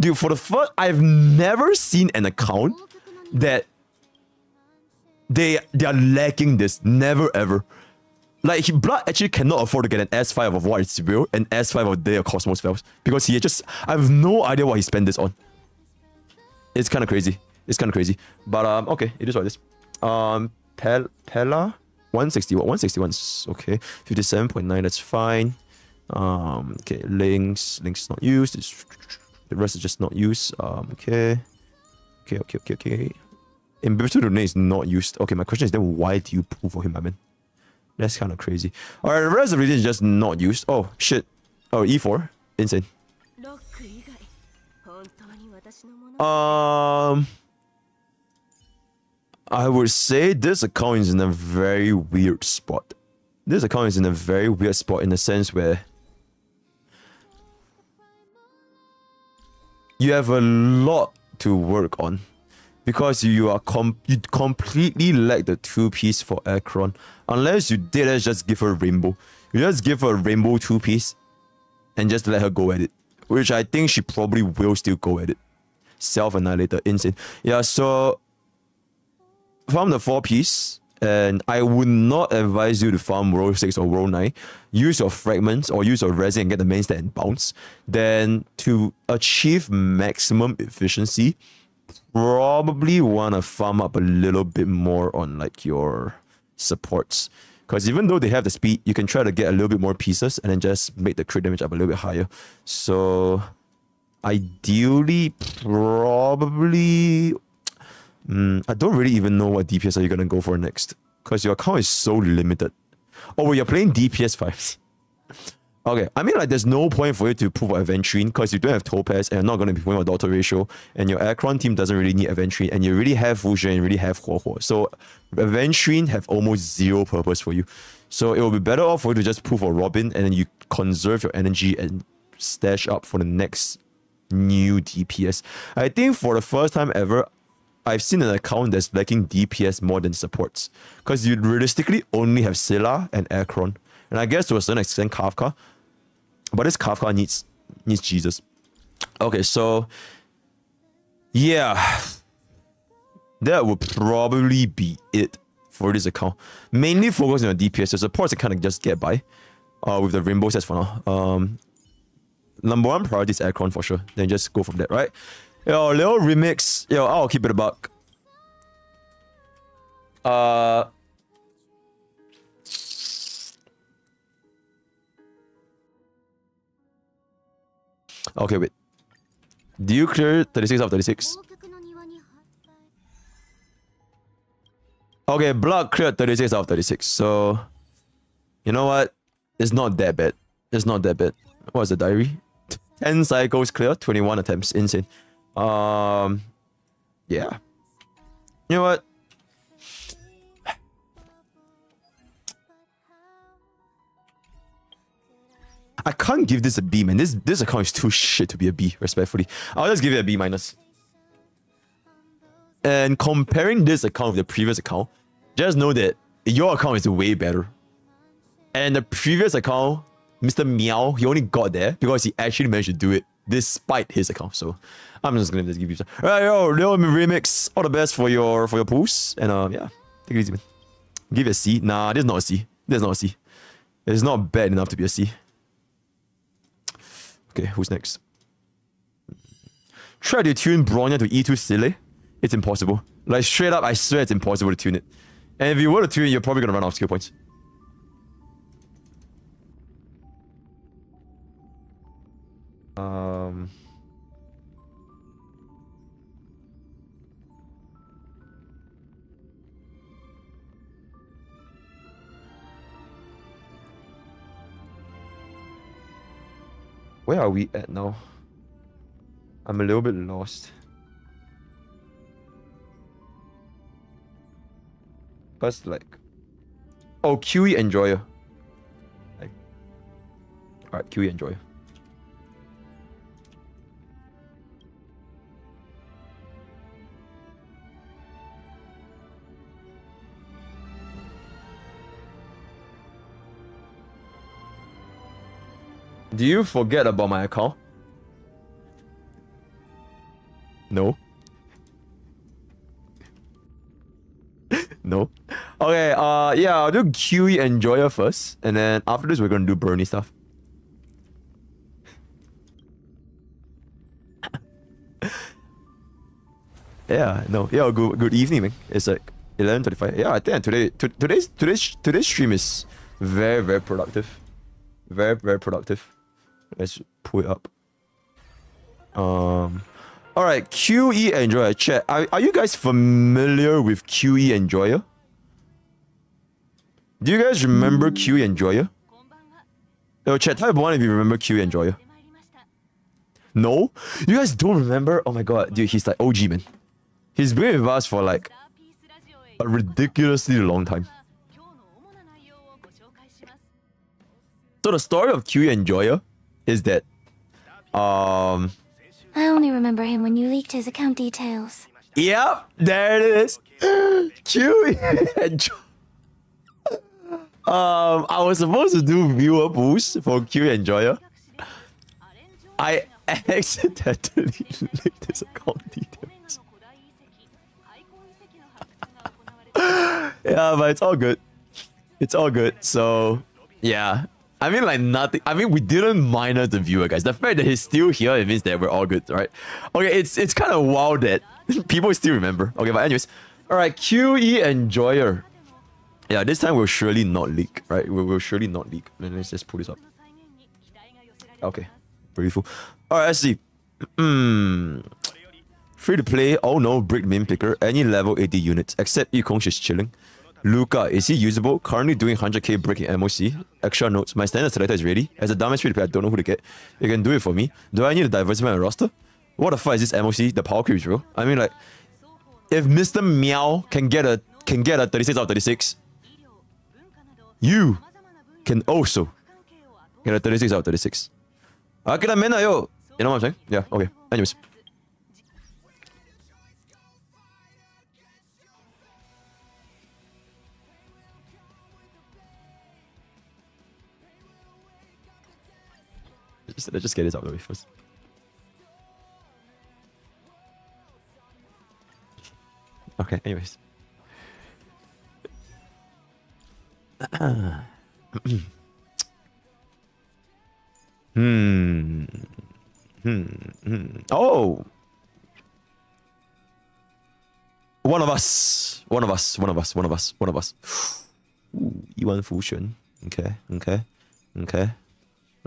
Dude, for the first, I've never seen an account that they they are lacking this. Never ever. Like Blood actually cannot afford to get an S5 of what it's real and S5 of their Cosmos Fells because he just I have no idea what he spent this on. It's kind of crazy. It's kind of crazy. But um, okay, it is what it is. Um, Pel Pela, 161. 161 is okay. 57.9, that's fine. Um, okay, Lynx, Lynx not used. It's, the rest is just not used. Um, okay. Okay, okay, okay, okay. And Bibster Donate is not used. Okay, my question is then why do you pull for him, my man? That's kind of crazy. Alright, the rest of the reason is just not used. Oh, shit. Oh, E4. Insane. Um... I would say this account is in a very weird spot. This account is in a very weird spot in the sense where you have a lot to work on because you are com- you completely lack the two piece for Acheron. Unless you did let's just give her rainbow. You just give her a rainbow two piece and just let her go at it. Which I think she probably will still go at it. Self annihilator, insane. Yeah, so farm the four piece, and I would not advise you to farm row six or row nine. Use your fragments or use your resin and get the main stat and bounce. Then to achieve maximum efficiency, probably wanna farm up a little bit more on like your supports. Because even though they have the speed, you can try to get a little bit more pieces and then just make the crit damage up a little bit higher. So ideally, probably Mm, I don't really even know what DPS are you gonna go for next. Because your account is so limited. Oh, well, you're playing DPS 5s. [laughs] okay, I mean, like, there's no point for you to prove Aventurine because you don't have Topaz and you're not gonna be playing with Dr. Ratio, and your Acheron team doesn't really need Aventurine, and you really have Fu Xuan and really have Huo. So, Aventurine have almost zero purpose for you. So, it will be better off for you to just prove for Robin and then you conserve your energy and stash up for the next new DPS. I think for the first time ever, I've seen an account that's lacking DPS more than supports. Because you realistically only have Seele and Acheron. And I guess to a certain extent Kafka. But this Kafka needs needs Jesus. Okay, so yeah. That would probably be it for this account. Mainly focus on DPS. The supports I kind of just get by. Uh, with the rainbow sets for now. Um number one priority is Acheron for sure. Then just go from that, right? Yo, little remix. Yo, I'll keep it a buck. Uh. Okay, wait. Do you clear 36 out of 36? Okay, block cleared 36 out of 36. So, you know what? It's not that bad. It's not that bad. What's the diary? [laughs] 10 cycles clear, 21 attempts. Insane. Um, yeah. You know what? I can't give this a B, man. This this account is too shit to be a B, respectfully. I'll just give it a B minus. And comparing this account with the previous account, just know that your account is way better. And the previous account, Mr. Meow, he only got there because he actually managed to do it despite his account. So I'm just gonna just give you some. Alright, yo, Lil Remix, all the best for your for your pools. And uh yeah, take it easy, man. Give it a C. Nah, this is not a C. This is not a C. It's not bad enough to be a C. Okay, who's next? Try to tune Bronya to E2 Silly. It's impossible. Like straight up, I swear it's impossible to tune it. And if you were to tune it, you're probably gonna run out of skill points. Um. Where are we at now? I'm a little bit lost. Cause like, oh QE enjoyer. Like, all right, QE enjoyer. Do you forget about my account? No. [laughs] no. Okay, uh yeah, I'll do QE Enjoyer first, and then after this we're gonna do Bernie stuff. [laughs] yeah, no, yeah, good good evening, man. It's like eleven thirty five. Yeah, I think today to, today's today's today's stream is very very productive, very very productive. Let's pull it up. Um, all right, QE Enjoyer chat. Are, are you guys familiar with QE Enjoyer? Do you guys remember QE Enjoyer? Yo, chat, type one if you remember QE Enjoyer. No? You guys don't remember? Oh my god, dude, he's like OG, man. He's been with us for like a ridiculously long time. So the story of QE Enjoyer is that um I only remember him when you leaked his account details. Yep, there it is. [gasps] Enjoyer. [laughs] Um I was supposed to do viewer boost for QE Enjoyer. I [laughs] accidentally [laughs] leaked his account details. yeah, but it's all good. It's all good. So yeah. I mean like nothing. I mean we didn't minus the viewer, guys. The fact that he's still here, it means that we're all good, right? Okay, it's it's kind of wild that [laughs] people still remember. Okay, but anyways. Alright, QE Enjoyer. Yeah, this time we'll surely not leak, right? We will surely not leak. Let's just pull this up. Okay. Beautiful. Alright, let's see. Hmm. Free to play. Oh no, brick min picker. Any level 80 units. Except Yukong is chilling. Luka, is he usable? Currently doing 100k brick in MOC. Extra notes. My standard selector is ready. As a damage free player, I don't know who to get. You can do it for me. Do I need to diversify my roster? What the fuck is this MOC? The power creeps, bro. I mean like if Mr. Meow can get a can get a 36 out of 36, you can also get a 36 out of 36. Ah, Akira mena yo. You know what I'm saying? Yeah, okay. Anyways. Just, let's just get this out of the way first. Okay, anyways. [clears throat] hmm. Hmm. Hmm. Oh. One of us. One of us. One of us. One of us. One of us. Ooh, Yuan Fu Xuan. Okay. Okay. Okay.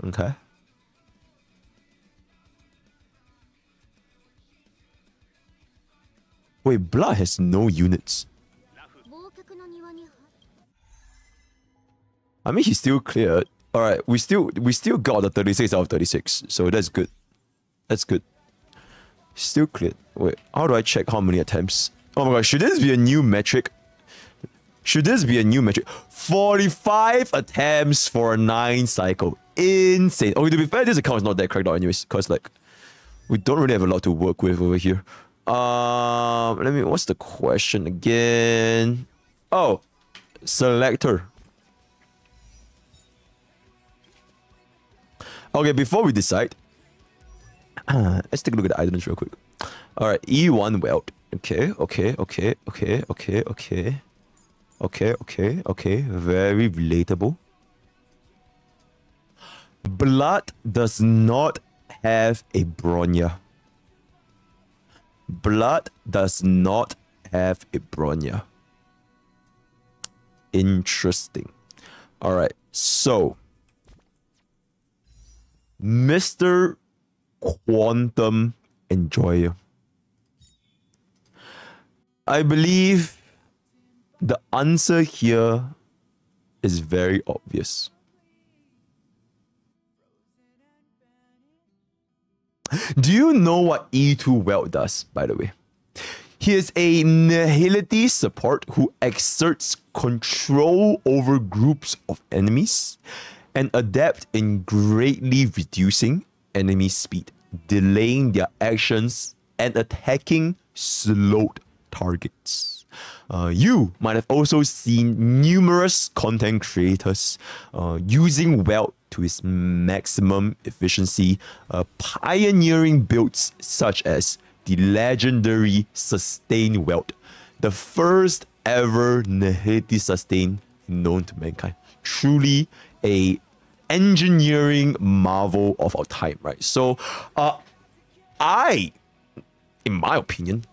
Okay. Wait, blood has no units. I mean, he's still cleared. All right, we still we still got the 36 out of 36, so that's good. That's good. Still cleared. Wait, how do I check how many attempts? Oh my god, should this be a new metric? Should this be a new metric? 45 attempts for a 9 cycle. Insane. Okay, to be fair, this account is not that cracked out anyways, because like, we don't really have a lot to work with over here. Um, let me, what's the question again? Oh, selector. Okay, before we decide, [clears throat] let's take a look at the items real quick. All right, E1 Welt. Okay, okay, okay, okay, okay, okay. Okay, okay, okay. Very relatable. Blood does not have a bronya. Blood does not have a bronya. Interesting. All right, so Mr. Quantum Enjoyer. I believe the answer here is very obvious. [laughs] Do you know what E2 Welt does, by the way? He is a Nihility support who exerts control over groups of enemies and adept in greatly reducing enemy speed, delaying their actions, and attacking slowed targets. Uh, you might have also seen numerous content creators uh, using Welt to its maximum efficiency, uh, pioneering builds such as the legendary Sustain Welt, the first ever Nihility Sustain known to mankind. Truly a engineering marvel of our time, right? So, uh, I, in my opinion,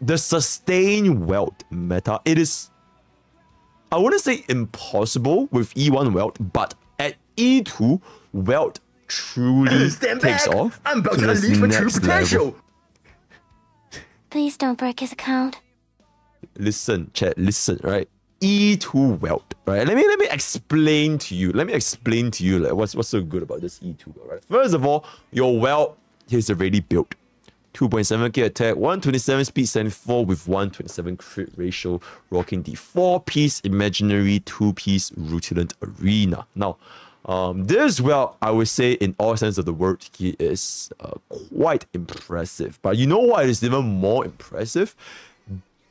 the sustain Welt meta, it is, I wouldn't say impossible with E1 Welt, but E2, Welt truly Stand takes back. off. I'm about to to this unleash my true next potential. level. Please don't break his account. listen, chat, listen, right? E2 Welt, right? Let me let me explain to you. Let me explain to you like what's what's so good about this E2 Welt, right? First of all, your Welt is already built. 2.7k attack, 127 speed 74 with 127 crit ratio, rocking the 4-piece imaginary 2-piece rutilant arena. Now, um, this well, I would say in all sense of the word, he is uh, quite impressive. But you know what is even more impressive?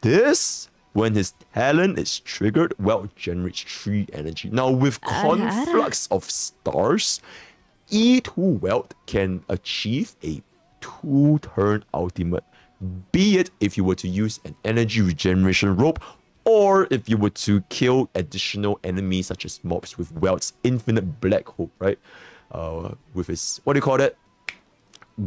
This, when his talent is triggered, well, generates 3 energy. Now, with conflux of stars, E2 Welt can achieve a two turn ultimate, be it if you were to use an energy regeneration rope or if you were to kill additional enemies such as mobs with Welt's infinite black hole, right? Uh, with his, what do you call that?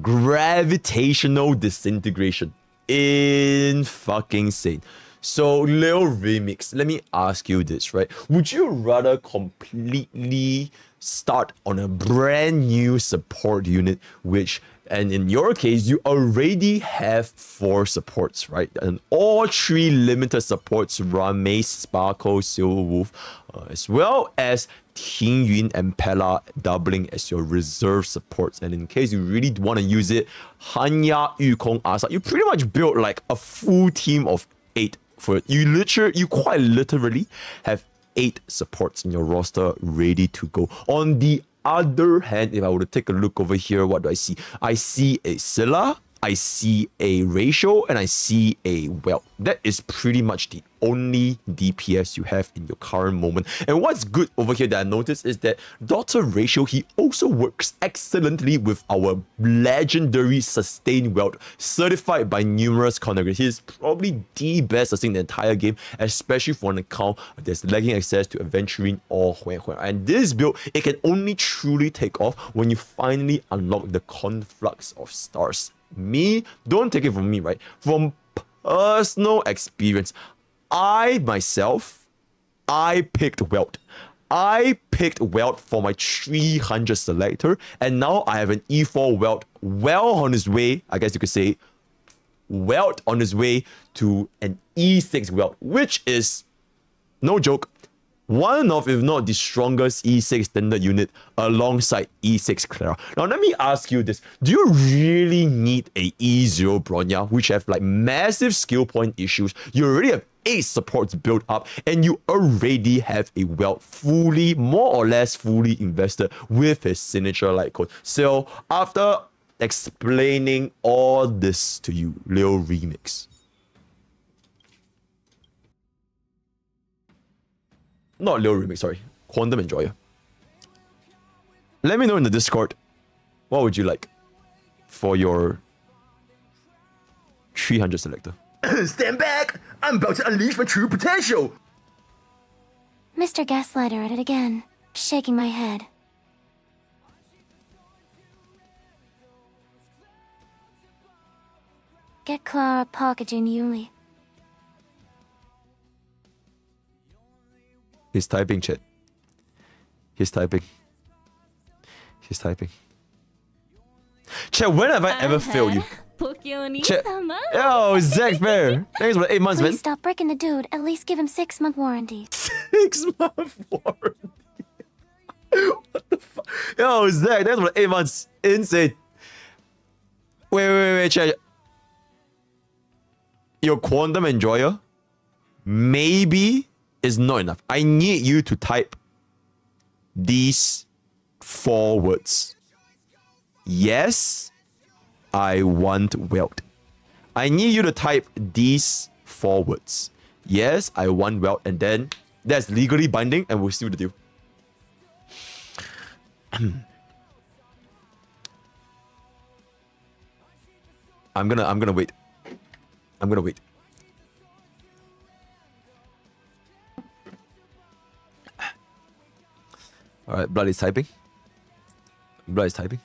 Gravitational disintegration. In fucking insane. So, Lil Remix, let me ask you this, right? Would you rather completely start on a brand new support unit, which, and in your case, you already have four supports, right? And all three limited supports Mace, Sparkle, Silver Wolf, uh, as well as Ting Yun and Pela doubling as your reserve supports. And in case you really want to use it, Hanya, Yukong, Asta, you pretty much built like a full team of eight for it. You literally, you quite literally have eight supports in your roster ready to go. On the other hand, if I were to take a look over here, what do I see? I see a Seele, I see a Ratio, and I see a Welt. That is pretty much the only DPS you have in your current moment. And what's good over here that I noticed is that Dr. Ratio, he also works excellently with our legendary Sustain Welt, certified by numerous categories. He is probably the best sustain in the entire game, especially for an account that's lacking access to Aventurine or Huohuo. And this build, it can only truly take off when you finally unlock the conflux of stars. Me, don't take it from me, right? From personal experience, I myself, I picked Welt. I picked Welt for my 300 selector, and now I have an E4 Welt well on his way, I guess you could say, Welt on his way to an E6 Welt, which is, no joke, one of, if not the strongest E6 standard unit alongside E6 Clara. Now, let me ask you this. Do you really need a E0 Bronya, which have like massive skill point issues? You already have eight supports built up, and you already have a Welt fully, more or less fully invested with his signature light cone. So, after explaining all this to you, Leo Remix. Not Leo Remix, sorry. Quantum Enjoyer. Let me know in the Discord what would you like for your 300 selector. [clears throat] Stand back! I'm about to unleash my true potential! Mr. Gaslighter at it again, shaking my head. Get Clara packaging Yuli. He's typing, chat. He's typing. He's typing. Chat, when have I uh-huh. ever failed you? Chat. Yo, Zach Bear. Thanks for eight months, Please man. stop breaking the dude. At least give him six month warranty. [laughs] six month warranty? [laughs] what the fuck? Yo, Zach, thanks for eight months. Insane. Wait, wait, wait, chat. Your quantum enjoyer? Maybe? Is not enough. I need you to type these four words. Yes, I want welt. I need you to type these four words. Yes, I want welt, and then that's legally binding, and we'll seal the deal. I'm gonna, I'm gonna wait. I'm gonna wait. All right, blood is typing. Blood is typing.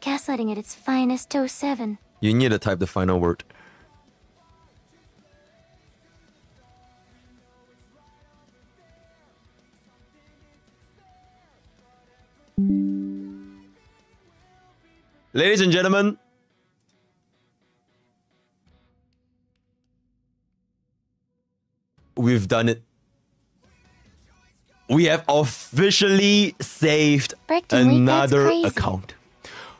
Gaslighting at its finest 07. You need to type the final word. Ladies and gentlemen, we've done it. We have officially saved Breakdown another account.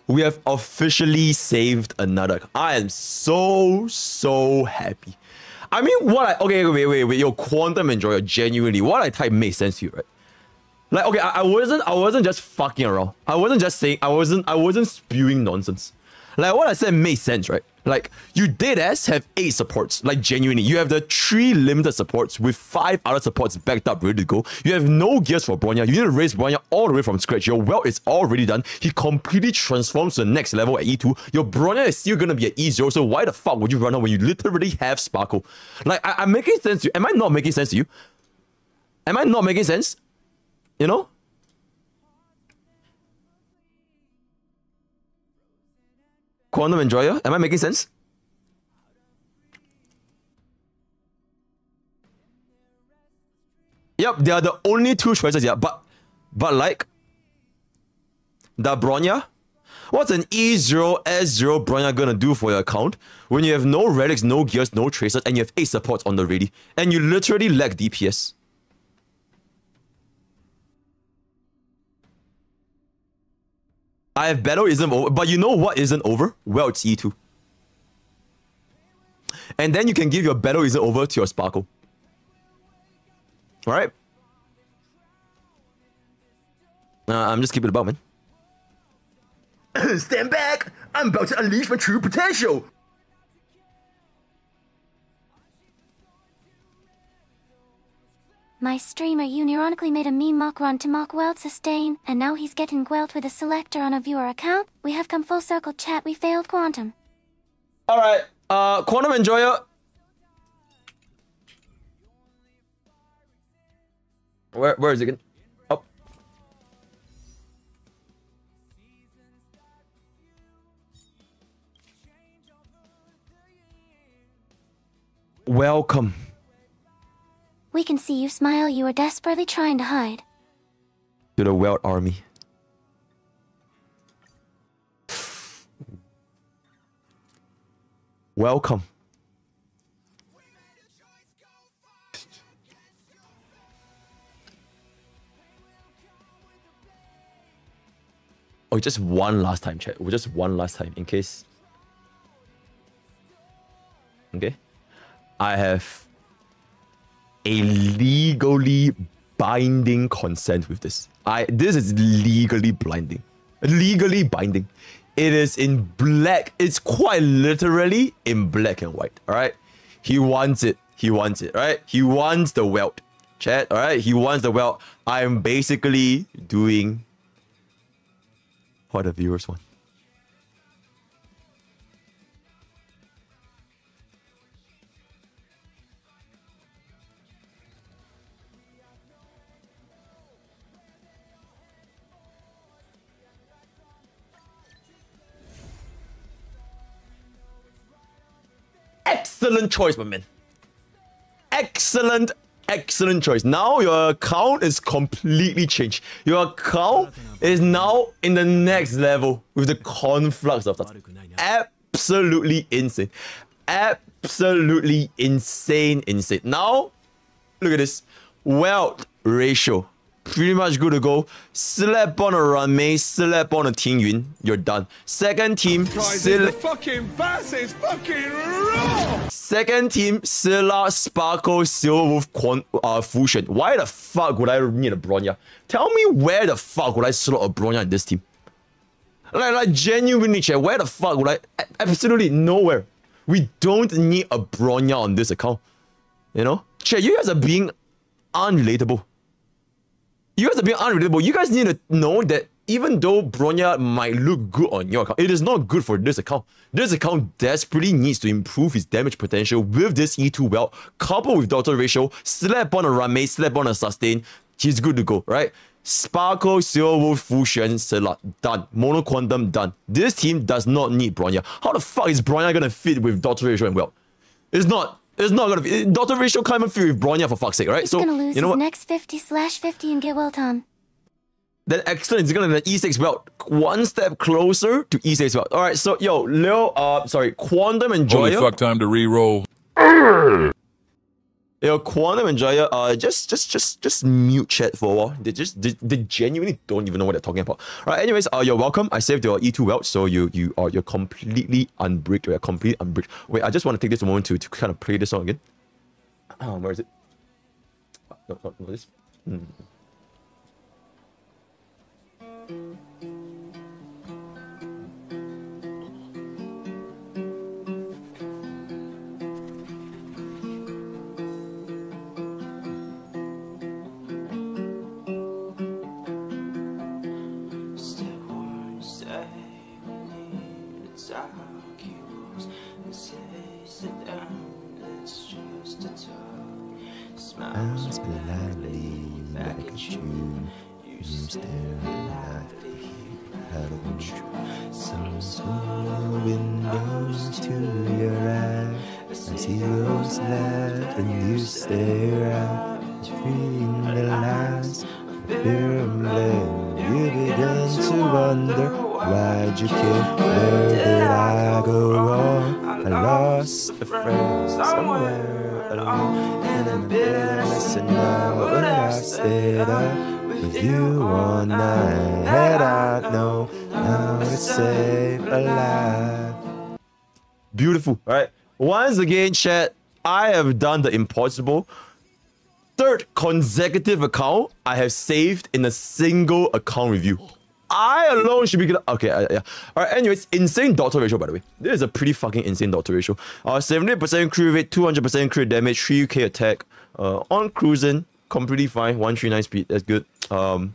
We have officially saved another. account. I am so so happy. I mean, what I okay, wait, wait, wait. Your quantum enjoyer, genuinely, what I type made sense to you, right? Like, okay, I, I wasn't, I wasn't just fucking around. I wasn't just saying, I wasn't, I wasn't spewing nonsense. Like what I said made sense, right? Like you did as have eight supports, like genuinely. You have the three limited supports with five other supports backed up, ready to go. You have no gears for Bronya. You need to raise Bronya all the way from scratch. Your Welt is already done. He completely transforms to the next level at E2. Your Bronya is still gonna be at E0. So why the fuck would you run out when you literally have Sparkle? Like I, I'm making sense to you. Am I not making sense to you? Am I not making sense? You know? Quantum Enjoyer? Am I making sense? Yep, they are the only two choices, yeah. But but like the Bronya? What's an E0 S0 Bronya gonna do for your account when you have no relics, no gears, no tracers, and you have 8 supports on the ready, and you literally lack DPS? I have battle isn't over, but you know what isn't over? Well, it's E2. And then you can give your battle isn't over to your Sparkle. Alright? Uh, I'm just keeping it about, man. [coughs] Stand back! I'm about to unleash my true potential! My streamer you unironically made a meme MOC run to mock Welt sustain, and now he's getting gwelt with a selector on a viewer account. We have come full circle chat, we failed quantum. Alright, uh, Quantum Enjoyer. Where, where is it? Oh. Welcome We can see you smile you are desperately trying to hide. To the Welt Army. Welcome. Oh, just one last time, chat. Oh, Just one last time, in case. Okay. I have a legally binding consent with this. I this is legally blinding. Legally binding. It is in black. It's quite literally in black and white. Alright? He wants it. He wants it, right? He wants the welt. Chat, alright? He wants the welt. I'm basically doing what the viewers want. Excellent choice, my man. Excellent, excellent choice. Now your account is completely changed. Your account is now in the next level with the conflux of that. Absolutely insane. Absolutely insane, insane. Now, look at this. Welt ratio. Pretty much good to go. Slap on a Ruan Mei. Slap on a Ting Yun. You're done. Second team, fucking bass is fucking raw! Second team, Seele, Sparkle, Silverwolf, Quan, uh, Fu Xuan. Why the fuck would I need a Bronya? Tell me where the fuck would I slot a Bronya in this team? Like, like genuinely, chat, where the fuck would I? Absolutely nowhere. We don't need a Bronya on this account. You know? Chat, you guys are being unrelatable. You guys are being unrelatable. You guys need to know that even though Bronya might look good on your account, it is not good for this account. This account desperately needs to improve his damage potential with this E2 Welt, coupled with Doctor Ratio, slap on a Ruan Mei, slap on a Sustain. He's good to go, right? Sparkle, Silverwolf, Fusion, Seele, done. Mono Quantum, done. This team does not need Bronya. How the fuck is Bronya gonna fit with Doctor Ratio and Welt? It's not. It's not gonna be. Doctor Ratio can't even fit with Bronya for fuck's sake, right? He's so, gonna lose you know his what? next 50 slash 50 and get well done. then excellent is gonna get an E6 Welt. One step closer to E6 Welt. Alright, so yo, Leo, uh sorry, Quantum and Only Joya. fuck time to re-roll. Yo, Quantum and Joya, uh just just just just mute chat for a while. They just they, they genuinely don't even know what they're talking about. Alright, anyways, uh you're welcome. I saved your E2 Welt, so you you are you're completely unbricked. You're completely unbricked. Wait, I just want to take this moment to, to kind of play this song again. Um, where is it? No, no, no, this. Hmm. Politely back at you. You stare at the Some small windows to your right. As he goes left and you stare out between the lines. Fear and blame. You begin to wonder why'd you came? Where did I go wrong? I lost a friend somewhere alone in the bitterness and now but I stayed up with you all night. Had I known now it's safe alive. Beautiful. right? Once again, chat, I have done the impossible. Third consecutive account I have saved in a single account review. I alone should be good. Okay, uh, yeah. All right. Anyways, insane doctor ratio by the way. This is a pretty fucking insane doctor ratio. Uh, 70% crew rate, 200% crit damage, 3k attack. Uh, on cruising, completely fine. 139 speed. That's good. Um,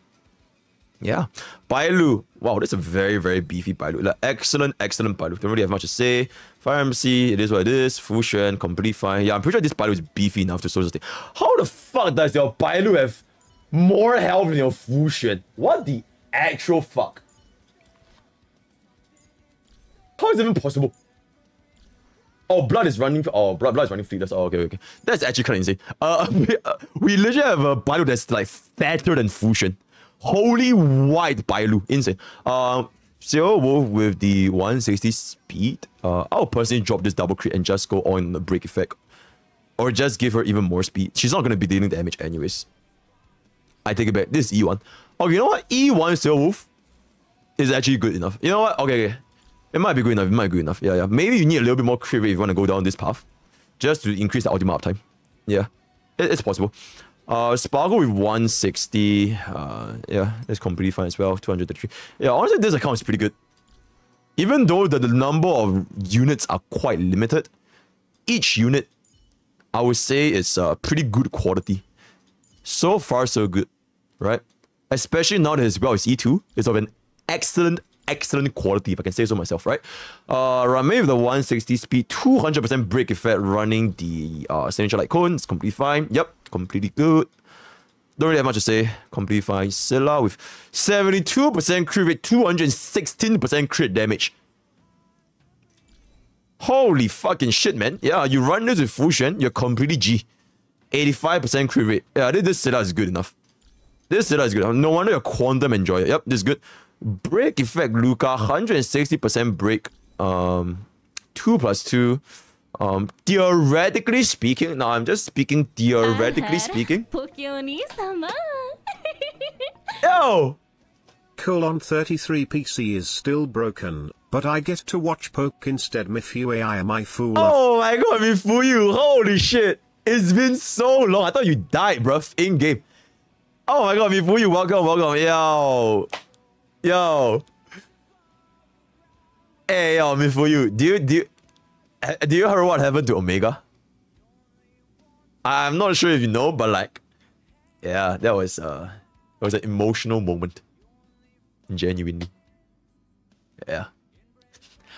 yeah. Bailu. Wow, that's a very, very beefy Bailu. Like, excellent, excellent Bailu. Don't really have much to say. Fire MC, it is what it is. Fu Xuan, completely fine. Yeah, I'm pretty sure this Bailu is beefy enough to so sustain. How the fuck does your Bailu have more health than your Fu Xuan? What the actual fuck? How is it even possible? Oh, blood is running. Oh, blood, blood is running fleetless. Oh, okay, okay. That's actually kind of insane. Uh, [laughs] we, uh, we literally have a Bailu that's like fatter than Fu Xuan. Holy white Bailu. Insane. Um, Zero Wolf with the 160 speed. Uh, I'll personally drop this double crit and just go on the break effect. Or just give her even more speed. She's not going to be dealing damage anyways. I take it back. This is E1. Oh, you know what? E1 Zero Wolf is actually good enough. You know what? Okay, okay. It might be good enough. It might be good enough. Yeah, yeah. Maybe you need a little bit more rate if you want to go down this path. Just to increase the ultimate uptime. Yeah. It, it's possible. Uh, Sparkle with 160. Uh, yeah, that's completely fine as well. 233. Yeah, honestly, this account is pretty good. Even though the, the number of units are quite limited, each unit, I would say, is uh, pretty good quality. So far, so good, right? Especially now that as well as E2 is of an excellent, excellent quality, if I can say so myself, right? Uh, Ruan Mei with the 160 speed, 200% break effect running the uh, Signature Light Cone, it's completely fine. Yep, completely good. Don't really have much to say. Completely fine. Seele with 72% crit rate, 216% crit damage. Holy fucking shit, man. Yeah, you run this with Fu Xuan, you're completely G. 85% crit rate. Yeah, this, this Seele is good enough. This Zeta is good. No wonder your Quantum enjoy. Yep, this is good. Break effect, Luka. 160% break. Um, 2 plus 2. Um, theoretically speaking, now I'm just speaking theoretically speaking. [laughs] [laughs] Yo! Colon 33 PC is still broken, but I get to watch Pokke instead. Mifu AI, my fool. Oh my god, Mifu, you! Holy shit! It's been so long. I thought you died, bruv, in game. Oh my god, Mifuyu, welcome, welcome. Yo. Yo. Hey, yo, Mifuyu, do you, do you, do you heard what happened to Omega? I'm not sure if you know, but like, yeah, that was, uh, it was an emotional moment. Genuinely. Yeah.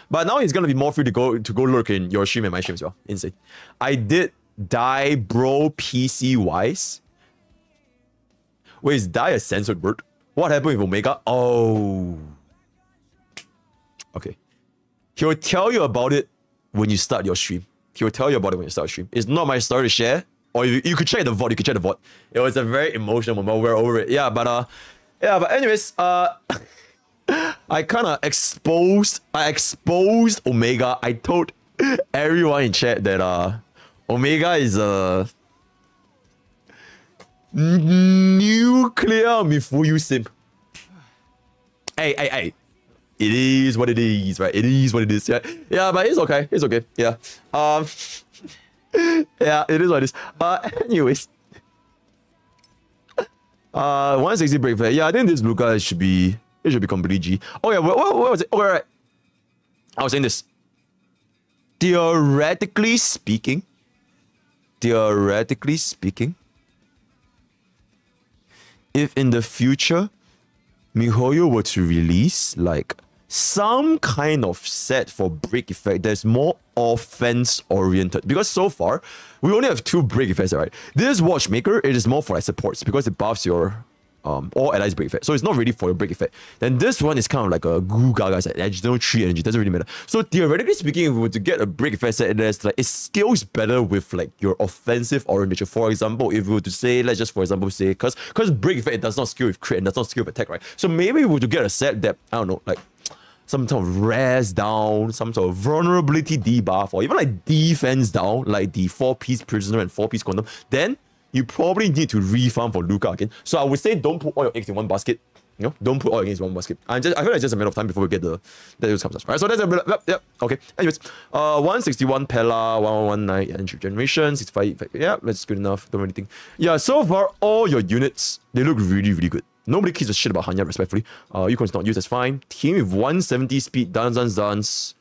But now he's gonna be more free to go to go lurk in your stream and my stream as well. Insane. I did die bro PC wise. Wait, is die a censored word? What happened with Omega? Oh. Okay. He'll tell you about it when you start your stream. He'll tell you about it when you start stream. It's not my story to share. Or you, you could check the VOD, you could check the VOD. It was a very emotional moment. We're over it. Yeah, but uh yeah, but anyways, uh [laughs] I kind of exposed I exposed Omega. I told everyone in chat that uh Omega is a n- nuclear you sim. Hey, hey, hey. It is what it is, right? It is what it is. Yeah, yeah, but it's okay. It's okay. Yeah. Um. [laughs] yeah, it is what it is. Uh, anyways. [laughs] Uh, 160 break. Yeah, I think this blue guy should be it should be completely G. Oh yeah, what, what, was it? Oh. I was saying this. Theoretically speaking, theoretically speaking, if in the future MiHoYo were to release like some kind of set for break effect that's more offense oriented because so far we only have two break effects right? This watchmaker it is more for like supports because it buffs your um all allies break effect so it's not really for your break effect then this one is kind of like a goo gaga set additional 3 energy doesn't really matter. So theoretically speaking if we were to get a break effect set that's like it scales better with like your offensive orientation for example if we were to say let's just for example say because because break effect it does not scale with crit and does not scale with attack right? So maybe we were to get a set that i don't know like some sort of res down, some sort of vulnerability debuff, or even like defense down, like the four piece prisoner and four piece quantum, then you probably need to refarm for Luka again. So I would say don't put all your eggs in one basket. You know, don't put all your eggs in one basket. I just I feel like it's just a matter of time before we get the that those comes up. Right. So that's a bit yep, yep. Okay. Anyways, uh 161 Pela, 1119 entry generation, 65 yeah, that's good enough. Don't really think. Yeah, so far all your units, they look really, really good. Nobody gives a shit about Hanya, respectfully. Uh, Yukong's not used, that's fine. Team with 170 speed, dance, dance.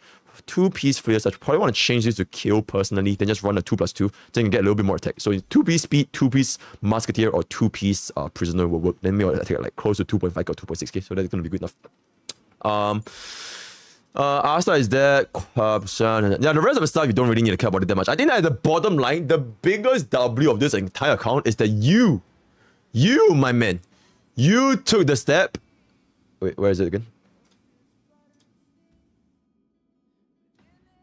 Two piece flares. I probably want to change this to kill personally, then just run a 2 plus 2, then you get a little bit more attack. So two piece speed, two piece musketeer, or two piece uh, prisoner will work. Then maybe attack like close to 2.5 or 2.6k, so that's gonna be good enough. Um, uh, Asta is there. Yeah, the rest of the stuff you don't really need to care about it that much. I think that at the bottom line, the biggest W of this entire account is that you, you, my man, you took the step. Wait, where is it again?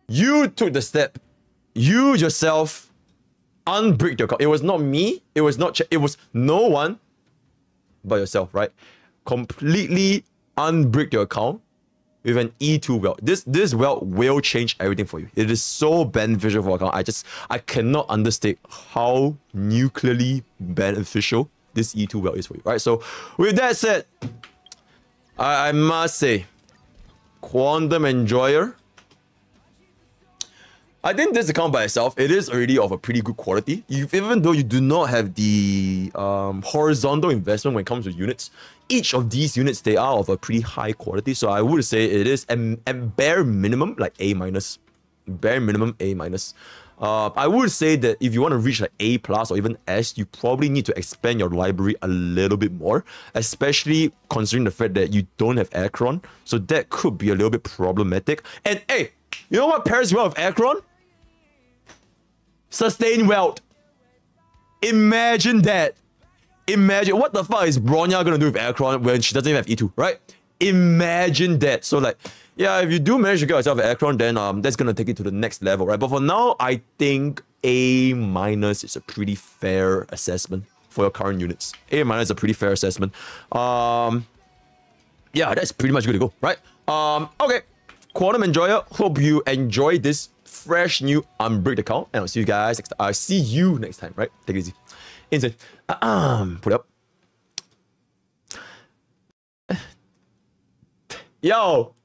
You took the step you yourself unbricked your account. It was not me. It was not. It was no one but yourself, right? Completely unbricked your account with an E2 Welt. This this Welt will change everything for you. It is so beneficial for account. I just I cannot understate how nuclearly beneficial this E2 Welt is for you, right? So with that said, I, I must say, Quantum Enjoyer. I think this account by itself, it is already of a pretty good quality. You, even though you do not have the um, horizontal investment when it comes to units, each of these units they are of a pretty high quality. So I would say it is at bare minimum like A minus, bare minimum A minus. Uh, I would say that if you want to reach like A plus or even S, you probably need to expand your library a little bit more, especially considering the fact that you don't have Acheron. So that could be a little bit problematic. And hey, you know what pairs well with Acheron? Sustain Welt. Imagine that. Imagine what the fuck is Bronya gonna do with Acheron when she doesn't even have E2, right? Imagine that. So like, yeah, if you do manage to get yourself an Acheron, then um that's gonna take it to the next level, right? But for now, I think A minus is a pretty fair assessment for your current units. A minus is a pretty fair assessment. Um yeah, that's pretty much good to go, right? Um, okay. Quantum Enjoyer, hope you enjoyed this fresh new unbricked account. And I'll see you guys next. I'll see you next time, right? Take it easy. Insane. Um, put it up. Yo,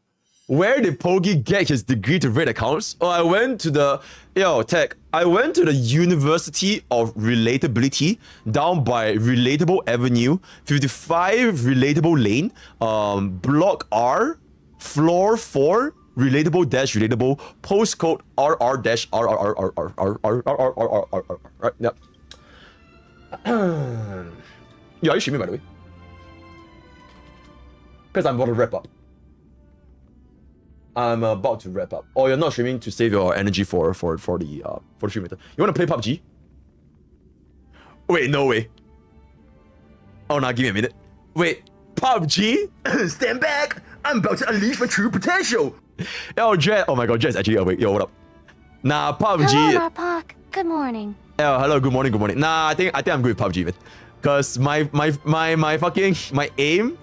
where did Pogi get his degree to rate accounts? Oh, I went to the yo tech. I went to the University of Relatability down by Relatable Avenue, 55 Relatable Lane, um, Block R, Floor 4, Relatable dash relatable, postcode RR dash RR RR RR RR RR RR RR Right, yep. Yeah, are you streaming by the way? Because I'm about to wrap up. I'm about to wrap up. Or you're not streaming to save your energy for for for the uh for the stream. You want to play PUBG? Wait, no way. Oh, now give me a minute. Wait, PUBG? Stand back! I'm about to unleash my true potential! [laughs] Yo, Jet. Oh my god, Jet's actually awake. Yo, what up? Nah, PUBG. Hello, Marpak. Good morning. Yo, hello, good morning, good morning. Nah, I think I think I'm good with PUBG, man. Cause my my my my fucking my aim,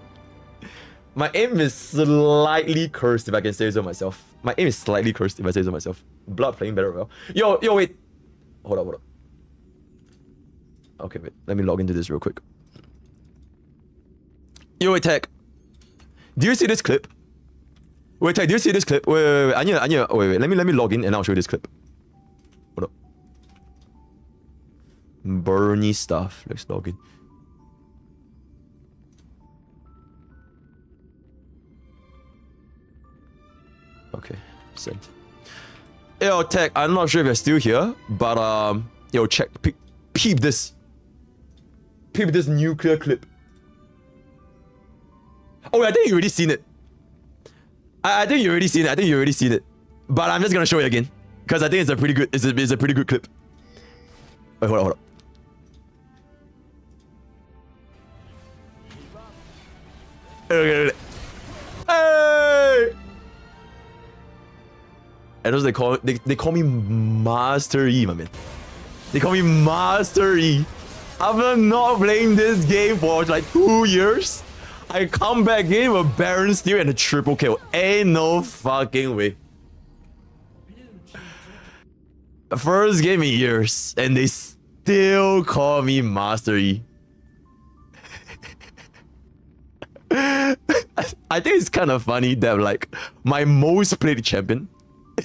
my aim is slightly cursed if I can say so myself. My aim is slightly cursed if I say so myself. Blood playing better well. Yo, yo, wait. Hold up, hold up. Okay, wait. Let me log into this real quick. Yo, wait, Tech. Do you see this clip? Wait, Tech, do you see this clip? Wait, wait, wait. I need, I need, wait, wait. Let me, let me log in and I'll show you this clip. Hold up. Bernie stuff. Let's log in. Okay, sent. Yo, Tech, I'm not sure if you're still here, but um, yo, check, peep, peep this. Peep this nuclear clip. Oh, I think you already seen it. I, I think you already seen it. I think you already seen it. But I'm just gonna show you again. Because I think it's a pretty good it's a, it's a pretty good clip. Wait, hold on, hold on. Hey! And those they call they, they call me Master E, my man. They call me Master E. After not playing this game for like two years, I come back in with Baron steal and a triple kill. Ain't no fucking way. The First game in years, and they still call me Master E. [laughs] I think it's kind of funny that like my most played champion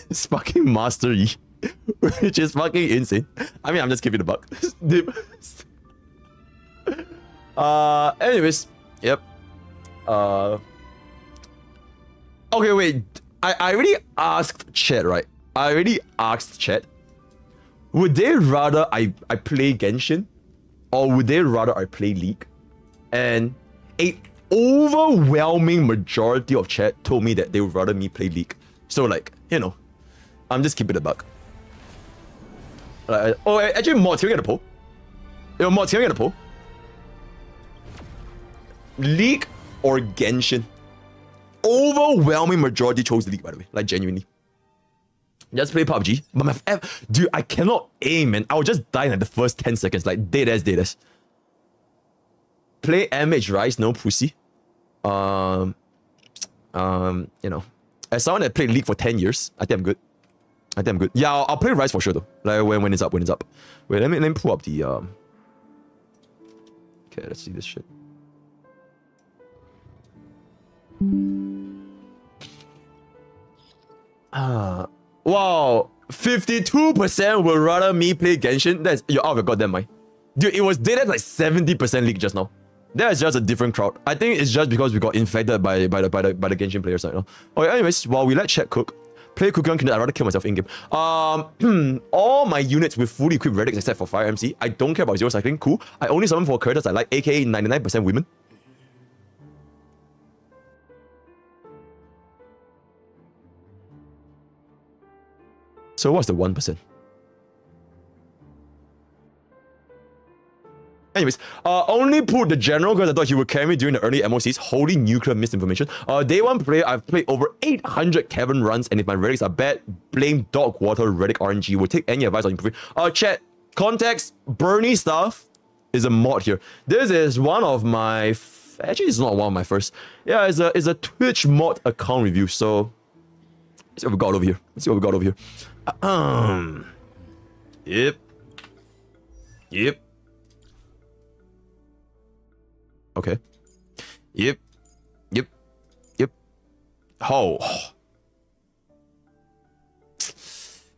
is fucking Master E, [laughs] which is fucking insane. I mean, I'm just giving a buck. [laughs] uh, anyways, yep. Uh. Okay, wait. I I already asked Chat, right? I already asked Chat. Would they rather I I play Genshin, or would they rather I play League? And a overwhelming majority of chat told me that they would rather me play League. So like, you know, I'm just keeping it a buck. Like, oh, actually, mods, can we get a poll? Yo, mods, can we get a poll? League or Genshin? Overwhelming majority chose the League, by the way. Like, genuinely. Just play PUBG. But my F, dude, I cannot aim, man. I will just die in like the first 10 seconds. Like, dead ass, dead ass. Play MH Rise, no pussy. Um, um, you know, as someone that played League for 10 years, I think I'm good. I think I'm good. Yeah, I'll, I'll play Rise for sure though. Like when, when it's up, when it's up. Wait, let me let me pull up the um. Okay, let's see this shit. Ah, wow, fifty-two percent would rather me play Genshin. That's you're out of your goddamn mind, dude. It was dated like seventy percent league just now. That is just a different crowd. I think it's just because we got infected by by the by the by the Genshin players, you know. Okay, anyways, while we let chat cook, play Cookie on Kindle, I'd rather kill myself in game. Um, [clears throat] all my units with fully equipped relics except for Fire MC. I don't care about zero cycling. Cool. I only summon for characters I like, aka 99% women. So what's the 1%? Anyways, uh, only put the general because I thought he would carry me during the early MOCs. Holy nuclear misinformation. Uh, day one player, I've played over 800 Kevin runs, and if my relics are bad, blame dog water relic RNG. Will take any advice on improving. Uh, chat context. Bernie stuff is a mod here. This is one of my. Actually, it's not one of my first. Yeah, it's a it's a Twitch mod account review. So let's see what we got over here. Let's see what we got over here. Um. Yep. Yep. Okay. Yep. Yep. Yep. Oh.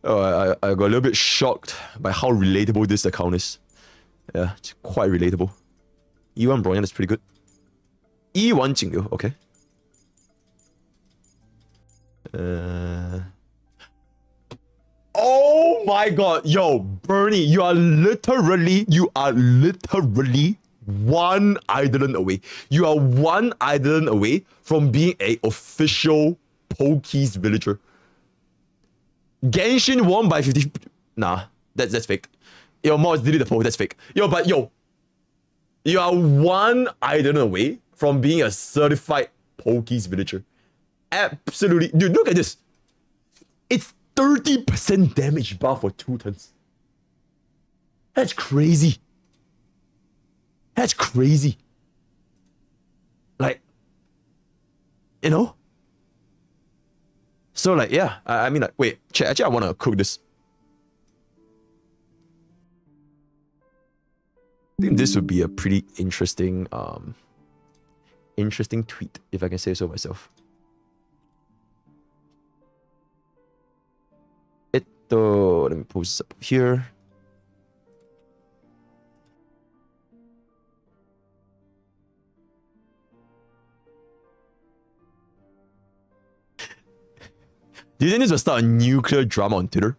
Oh, I, I got a little bit shocked by how relatable this account is. Yeah, it's quite relatable. E1 Brian is pretty good. E1 Jing Yuan, okay. Uh... Oh my god, yo, Bernie, you are literally, you are literally one island away. You are one island away from being a official Pokke's villager. Genshin won by 50. Nah, that's that's fake. Yo, Mods delete the poll, that's fake. Yo, but yo, you are one island away from being a certified Pokke's villager. Absolutely. Dude, look at this. It's 30% damage buff for two turns. That's crazy. That's crazy. Like, you know? So like, yeah, I, I mean like, wait, actually I want to cook this. I think this would be a pretty interesting, um, interesting tweet, if I can say so myself. Eto, let me post this up here. Do you think this will start a nuclear drama on Twitter?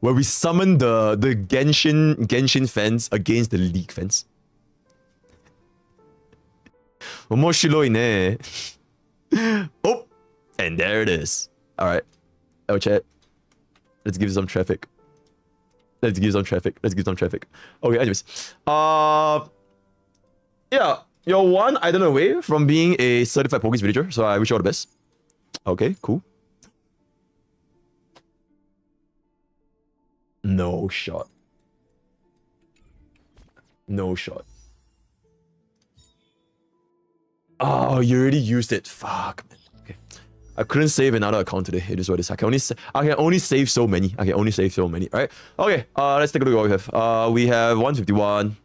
Where we summon the, the Genshin Genshin fans against the League fans? 面白いね. [laughs] oh! And there it is. Alright. Oh, chat. Let's give some traffic. Let's give some traffic. Let's give some traffic. Okay, anyways. Uh, yeah, you're one island away from being a certified Pokke's villager, so I wish you all the best. Okay, cool. No shot. No shot. Oh, you already used it. Fuck, man. Okay. I couldn't save another account today. It is what it is. I can only I can only save so many. I can only save so many. Alright. Okay. Uh let's take a look at what we have. Uh we have 151.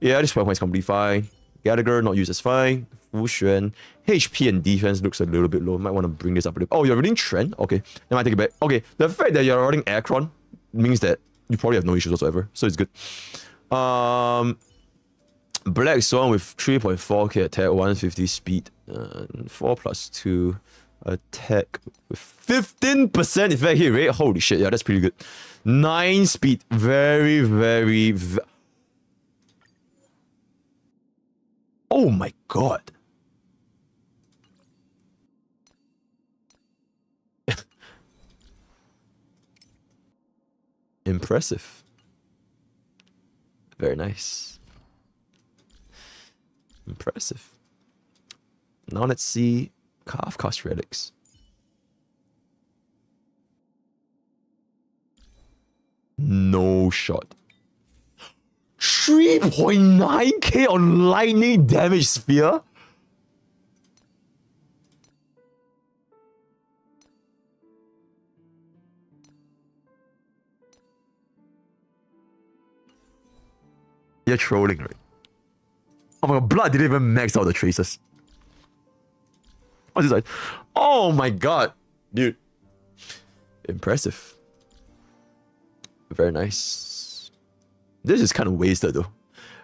Yeah, this point is completely fine. Gallagher not used as fine. Fu Xuan. HP and defense looks a little bit low. Might want to bring this up a little. Bit. Oh, you're reading trend? Okay. Then I take it back. Okay. The fact that you're running Acheron means that you probably have no issues whatsoever. So it's good. Um Black Swan with 3.4k attack, 150 speed, uh, 4 plus 2 attack with 15% effect hit rate. Eh? Holy shit, yeah, that's pretty good. 9 speed, very, very. ve- oh my god. [laughs] Impressive. Very nice. Impressive. Now let's see Kafka's Relics. No shot. 3.9k on lightning damage sphere? You're trolling, right? Oh my god, blood didn't even max out the traces. [laughs] I just like, oh my god, dude. Impressive. Very nice. This is kind of wasted though.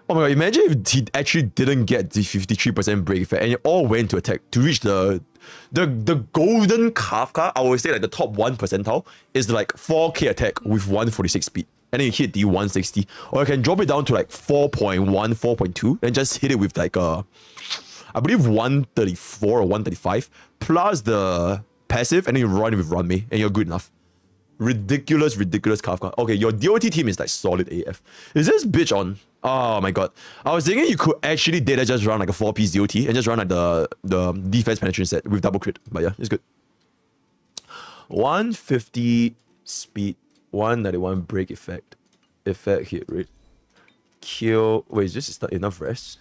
Oh my god, imagine if he actually didn't get the 53% break effect and it all went to attack to reach the the the golden Kafka, I would say like the top 1 percentile is like 4k attack with 146 speed. And then you hit the 160. Or you can drop it down to like 4.1, 4.2 and just hit it with like a I believe 134 or 135 plus the passive and then you run it with Ruan Mei and you're good enough. Ridiculous, ridiculous Kafka. Okay, your DOT team is like solid AF. Is this bitch on? Oh my god. I was thinking you could actually data just run like a 4 piece DOT and just run like the, the defense penetration set with double crit. But yeah, it's good. 150 speed, 191 break effect. Effect hit rate. Kill. Wait, is this is not enough rest?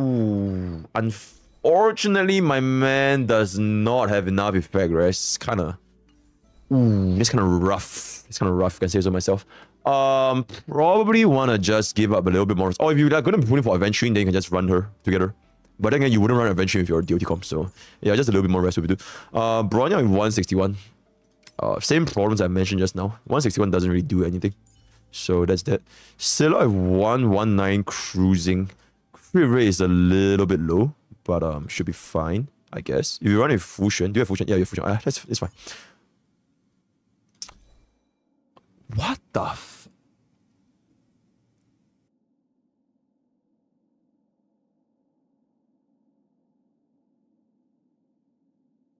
Ooh, unfortunately, my man does not have enough effect rest. It's kind of, ooh, it's kind of rough. It's kind of rough. Say so myself. Um, probably wanna just give up a little bit more. Oh, if you're gonna be putting for Aventurine, then you can just run her together. But then again, you wouldn't run Aventurine with your DOT comp, so yeah, just a little bit more rest would be do. Uh, Bronya with 161. Uh, same problems I mentioned just now. 161 doesn't really do anything. So that's that. Seele at 119 cruising. Crit rate is a little bit low, but um should be fine, I guess. If you run with Fu Xuan, do you have Fu Xuan? Yeah, you have Fu Xuan. Ah, that's, it's fine. What the f-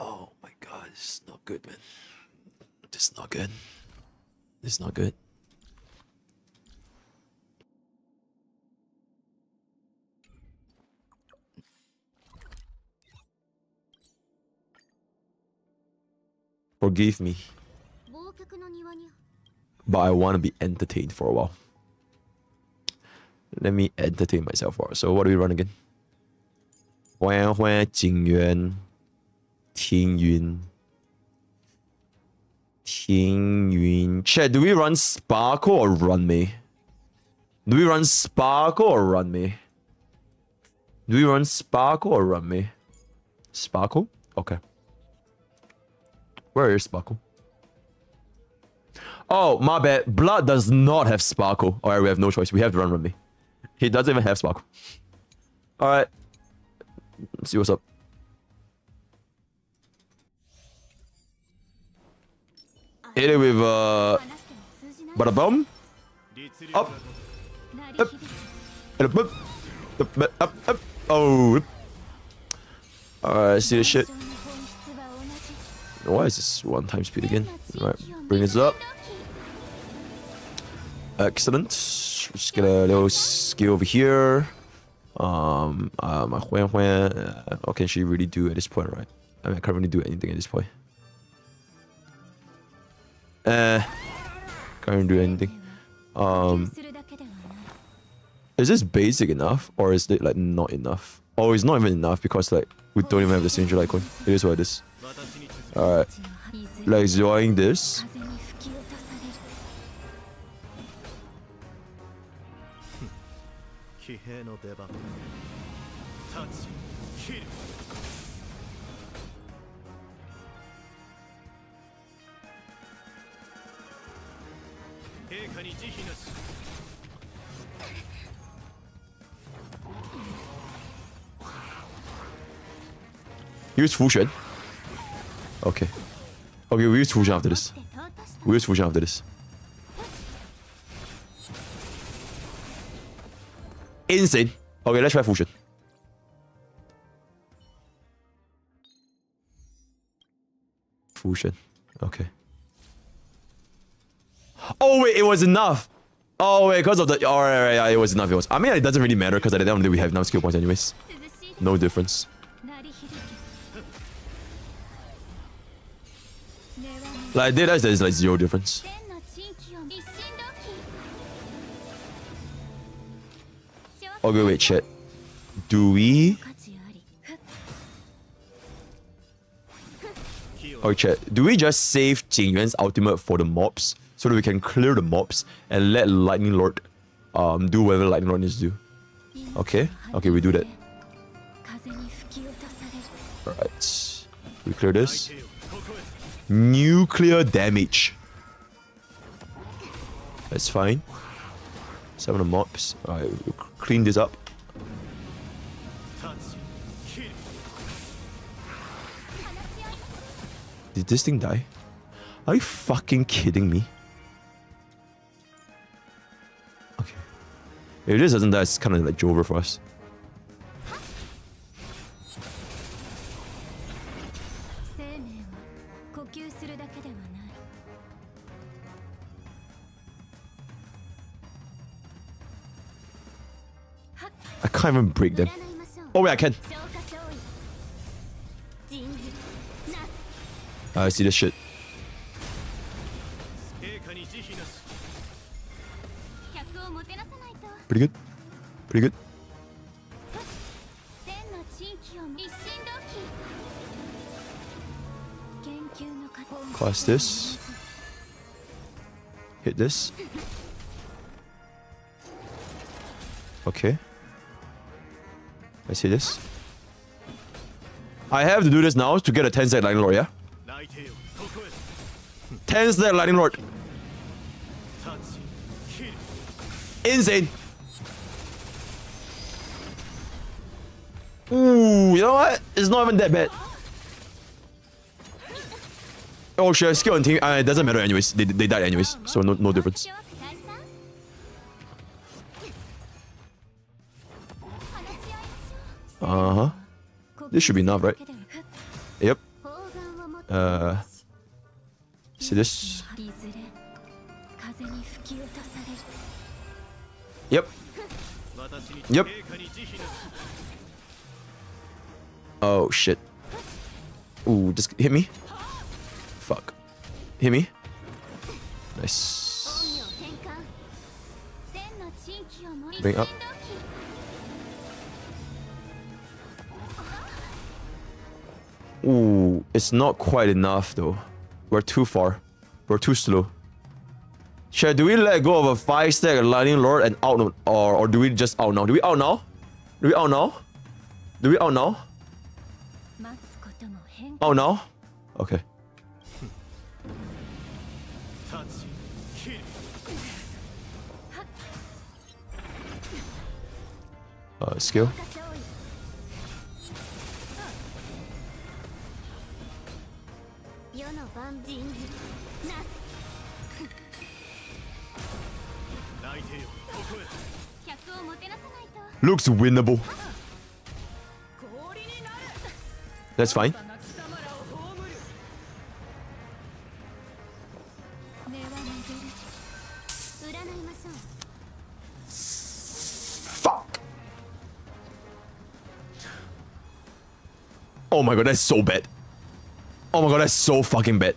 Oh my god, this is not good, man. This is not good. This is not good. Forgive me. But I want to be entertained for a while. Let me entertain myself for. So what do we run again? 欢欢景园，听云，听云。Chat, do we run Sparkle or Ruan Mei? Do we run Sparkle or Ruan Mei? Do we run Sparkle or Ruan Mei? Sparkle? Okay. Where is Sparkle? Oh, my bad. Blood does not have Sparkle. Alright, we have no choice. We have to Ruan Mei. He doesn't even have Sparkle. Alright. See what's up. Hit it with uh bada boom. Up. Up. Up. Up. Up. Up. up. Oh. Alright, see the shit. Why is this one time speed again? Right, bring this up. Excellent. Just get a little skill over here. Um, uh, my Huan Huan. Uh, what can she really do at this point, right? I mean, I can't really do anything at this point. Eh, can't do anything. Um, is this basic enough, or is it like not enough? Oh, it's not even enough because like we don't even have the Signature Coin. It is what it is. Alright, let's join this. Use Fu Xuan. Okay. Okay, we use Fu Xuan after this. We use Fu Xuan after this. Insane. Okay, let's try Fu Xuan. Fusion. Okay. Oh wait, it was enough. Oh wait, because of the. All right, right, yeah, it was enough. It was. I mean, it doesn't really matter because at the end of the day, we have enough skill points anyways. No difference. Like, they there's like zero difference. Okay, wait, shit. Do we? Oh, chat. Do we just save Jing Yuan's ultimate for the mobs so that we can clear the mobs and let Lightning Lord um, do whatever Lightning Lord needs to do? Okay. Okay, we do that. Alright. We clear this. Nuclear damage. That's fine. Seven of mobs. Alright, we'll clean this up. Did this thing die? Are you fucking kidding me? Okay. If this doesn't die, it's kind of like over for us. can't even break them. Oh wait, I can. Uh, I see this shit. Pretty good. Pretty good. Class this. Hit this. Okay. I see this. I have to do this now to get a 10 stack Lightning Lord, yeah? 10 stack Lightning Lord. Insane. Ooh, you know what? It's not even that bad. Oh shit, skill and team. Uh, it doesn't matter anyways. They, they died anyways, so no no difference. Uh-huh. This should be enough, right? Yep. Uh... See this? Yep. Yep. Oh, shit. Ooh, just hit me. Fuck. Hit me. Nice. Bring up. Ooh, it's not quite enough though. We're too far. We're too slow. Should do we let go of a five stack lightning lord and out or or do we just out now? Do we out now? Do we out now? Do we out now? Oh no? Okay. Uh, skill. Looks winnable. That's fine. Fuck. Oh my god, that's so bad. Oh my god, that's so fucking bad.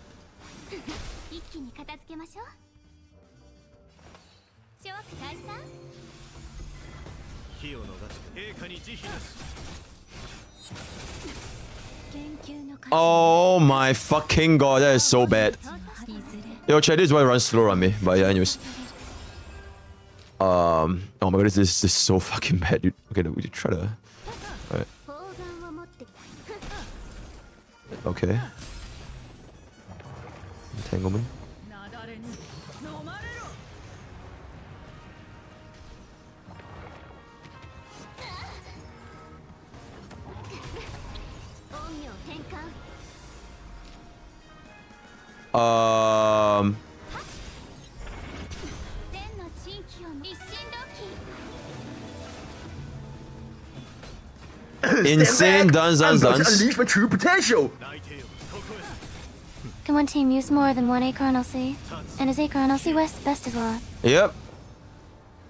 Oh my fucking god, that is so bad. Yo, Chad, this is why it runs slow on me. But yeah, anyways. Um, oh my god, this, this is so fucking bad, dude. Okay, we try to... Alright. Okay. Entanglement. Um. Insane done done done. Unleash my true potential. Can one team use more than one Acheron LC? And is Acheron LC West best of all? Yep.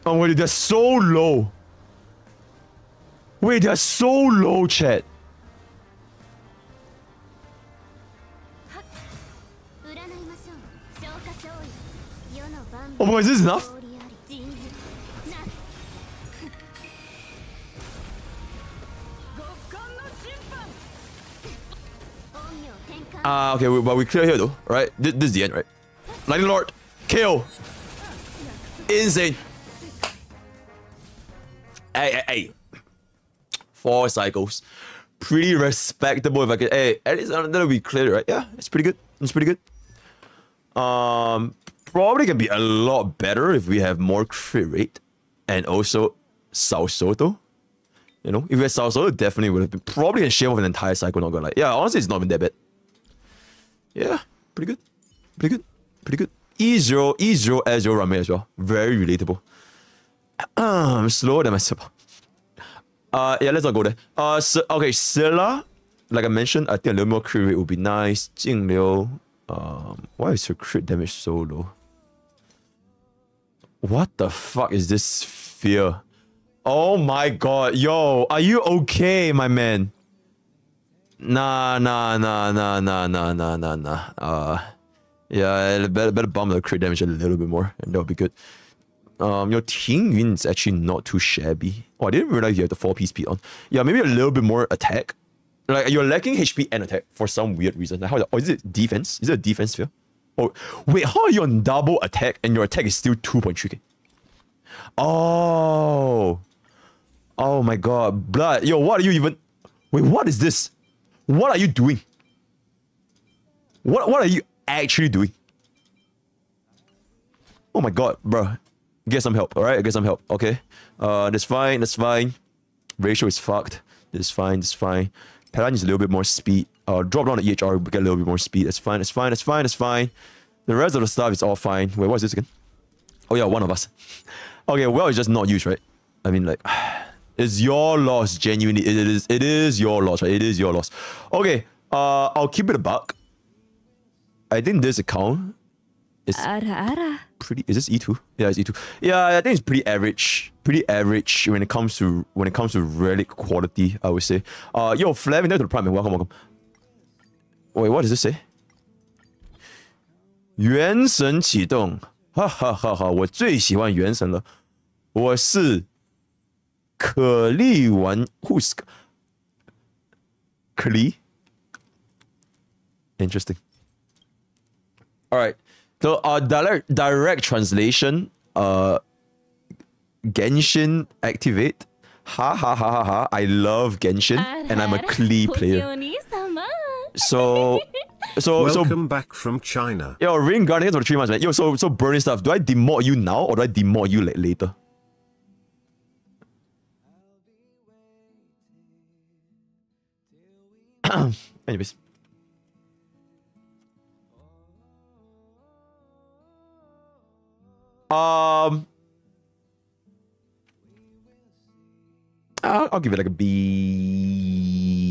Oh wait, they're so low. Wait, they're so low, chat. Oh boy, is this enough? Ah, uh, okay, but we clear here though, right? This, this is the end, right? Lightning Lord, kill! Insane! Hey, hey, hey. Four cycles. Pretty respectable if I could. Hey, at least that'll be clear, right? Yeah, it's pretty good. It's pretty good. Um, probably can be a lot better if we have more crit rate and also Sao Soto. You know, if we had Sao Soto, definitely would have been probably a shave off an entire cycle. Not gonna lie. Yeah, honestly, it's not been that bad. Yeah, pretty good. Pretty good. Pretty good. E0, E0 as your Rame as well. Very relatable. [clears throat] I'm slower than myself. Uh, yeah, let's not go there. Uh, so, okay, Seele, like I mentioned, I think a little more crit rate would be nice. Jingliu, um, why is her crit damage so low? What the fuck is this sphere? Oh my god, yo, are you okay, my man? Nah, nah, nah, nah, nah, nah, nah, nah, nah. Uh, yeah, better, better bump the crit damage a little bit more, and that'll be good. Um, your Ting Yun is actually not too shabby. Oh, I didn't realize you have the 4P speed on. Yeah, maybe a little bit more attack. Like, you're lacking HP and attack for some weird reason. Like, how oh, is it defense? Is it a defense sphere? Oh, wait, how are you on double attack and your attack is still 2.3k? Oh. Oh my god. Blood. Yo, what are you even... Wait, what is this? What are you doing? What, what are you actually doing? Oh my god, bro. Get some help, alright? Get some help, okay? Uh, that's fine, that's fine. Ratio is fucked. This is fine, this is fine. Paladin is a little bit more speed uh, drop down the EHR, get a little bit more speed. It's fine, it's fine, it's fine, it's fine. The rest of the stuff is all fine. Wait, what is this again? Oh yeah, one of us. [laughs] okay, well, it's just not used, right? I mean, like, [sighs] it's your loss, genuinely. It is, it is your loss, right? It is your loss. Okay, uh, I'll keep it a buck. I think this account is pretty. Is this E two? Yeah, it's E two. Yeah, I think it's pretty average. Pretty average when it comes to when it comes to relic quality. I would say. Uh, yo, Flav, into the prime. Welcome, welcome. Wait, what does this say? 原神启动，哈哈哈哈！我最喜欢原神了。我是可莉玩，Who's 可莉？Interesting. All right. So, uh, direct direct translation. Uh, Genshin activate. Ha ha ha ha ha! I love Genshin, あら and I'm a あら Klee ポキ player. So, so, Welcome so, back from China. Yo, Ring Guard, for three months, man. Yo, so, so burning stuff, do I demod you now or do I demod you later? [coughs] Anyways. Um, I'll, I'll give it like a B.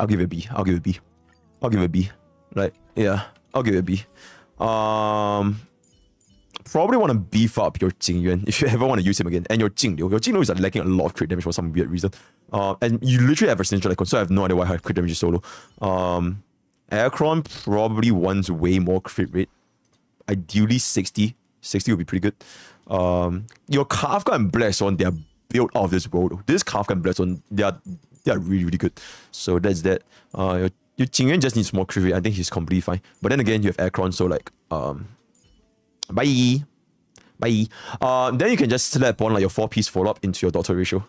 I'll give it a B. I'll give it a B. I'll give it a B. Like, yeah, I'll give it a B. Um, probably want to beef up your Jing Yuan if you [laughs] ever want to use him again. And your Jingliu. Your Jingliu is like, lacking a lot of crit damage for some weird reason. Uh, and you literally have a signature icon, so I have no idea why her crit damage solo. Um, Acheron probably wants way more crit rate. Ideally 60. 60 would be pretty good. Um, your Kafka and Black Swan, they are built out of this world. This Kafka and Black Swan, they are they are really really good. So that's that. Uh, your your just needs more crit rate. I think he's completely fine. But then again, you have Acheron, so like um, bye, bye. Uh, then you can just slap on like your four piece follow up into your doctor ratio.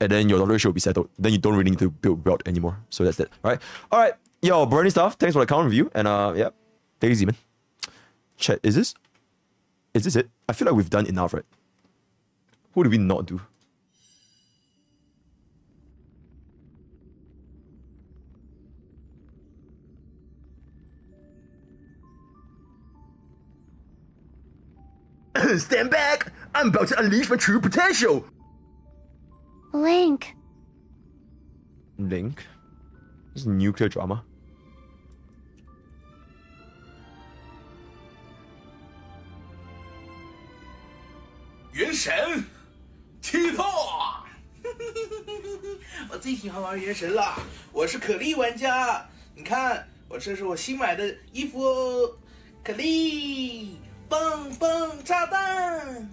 And then your doctor ratio will be settled. Then you don't really need to build Welt anymore. So that's that. Alright. Alright. Yo, burning stuff. Thanks for the account review. And uh yeah. Take it man. Chat, is this is this it? I feel like we've done enough, right? Who did we not do? Stand back! I'm about to unleash my true potential! Link. Link. This is nuclear drama. 原神，启动！我最喜欢玩原神了，我是可莉玩家。你看，我这是我新买的衣服哦，可丽，蹦蹦炸弹。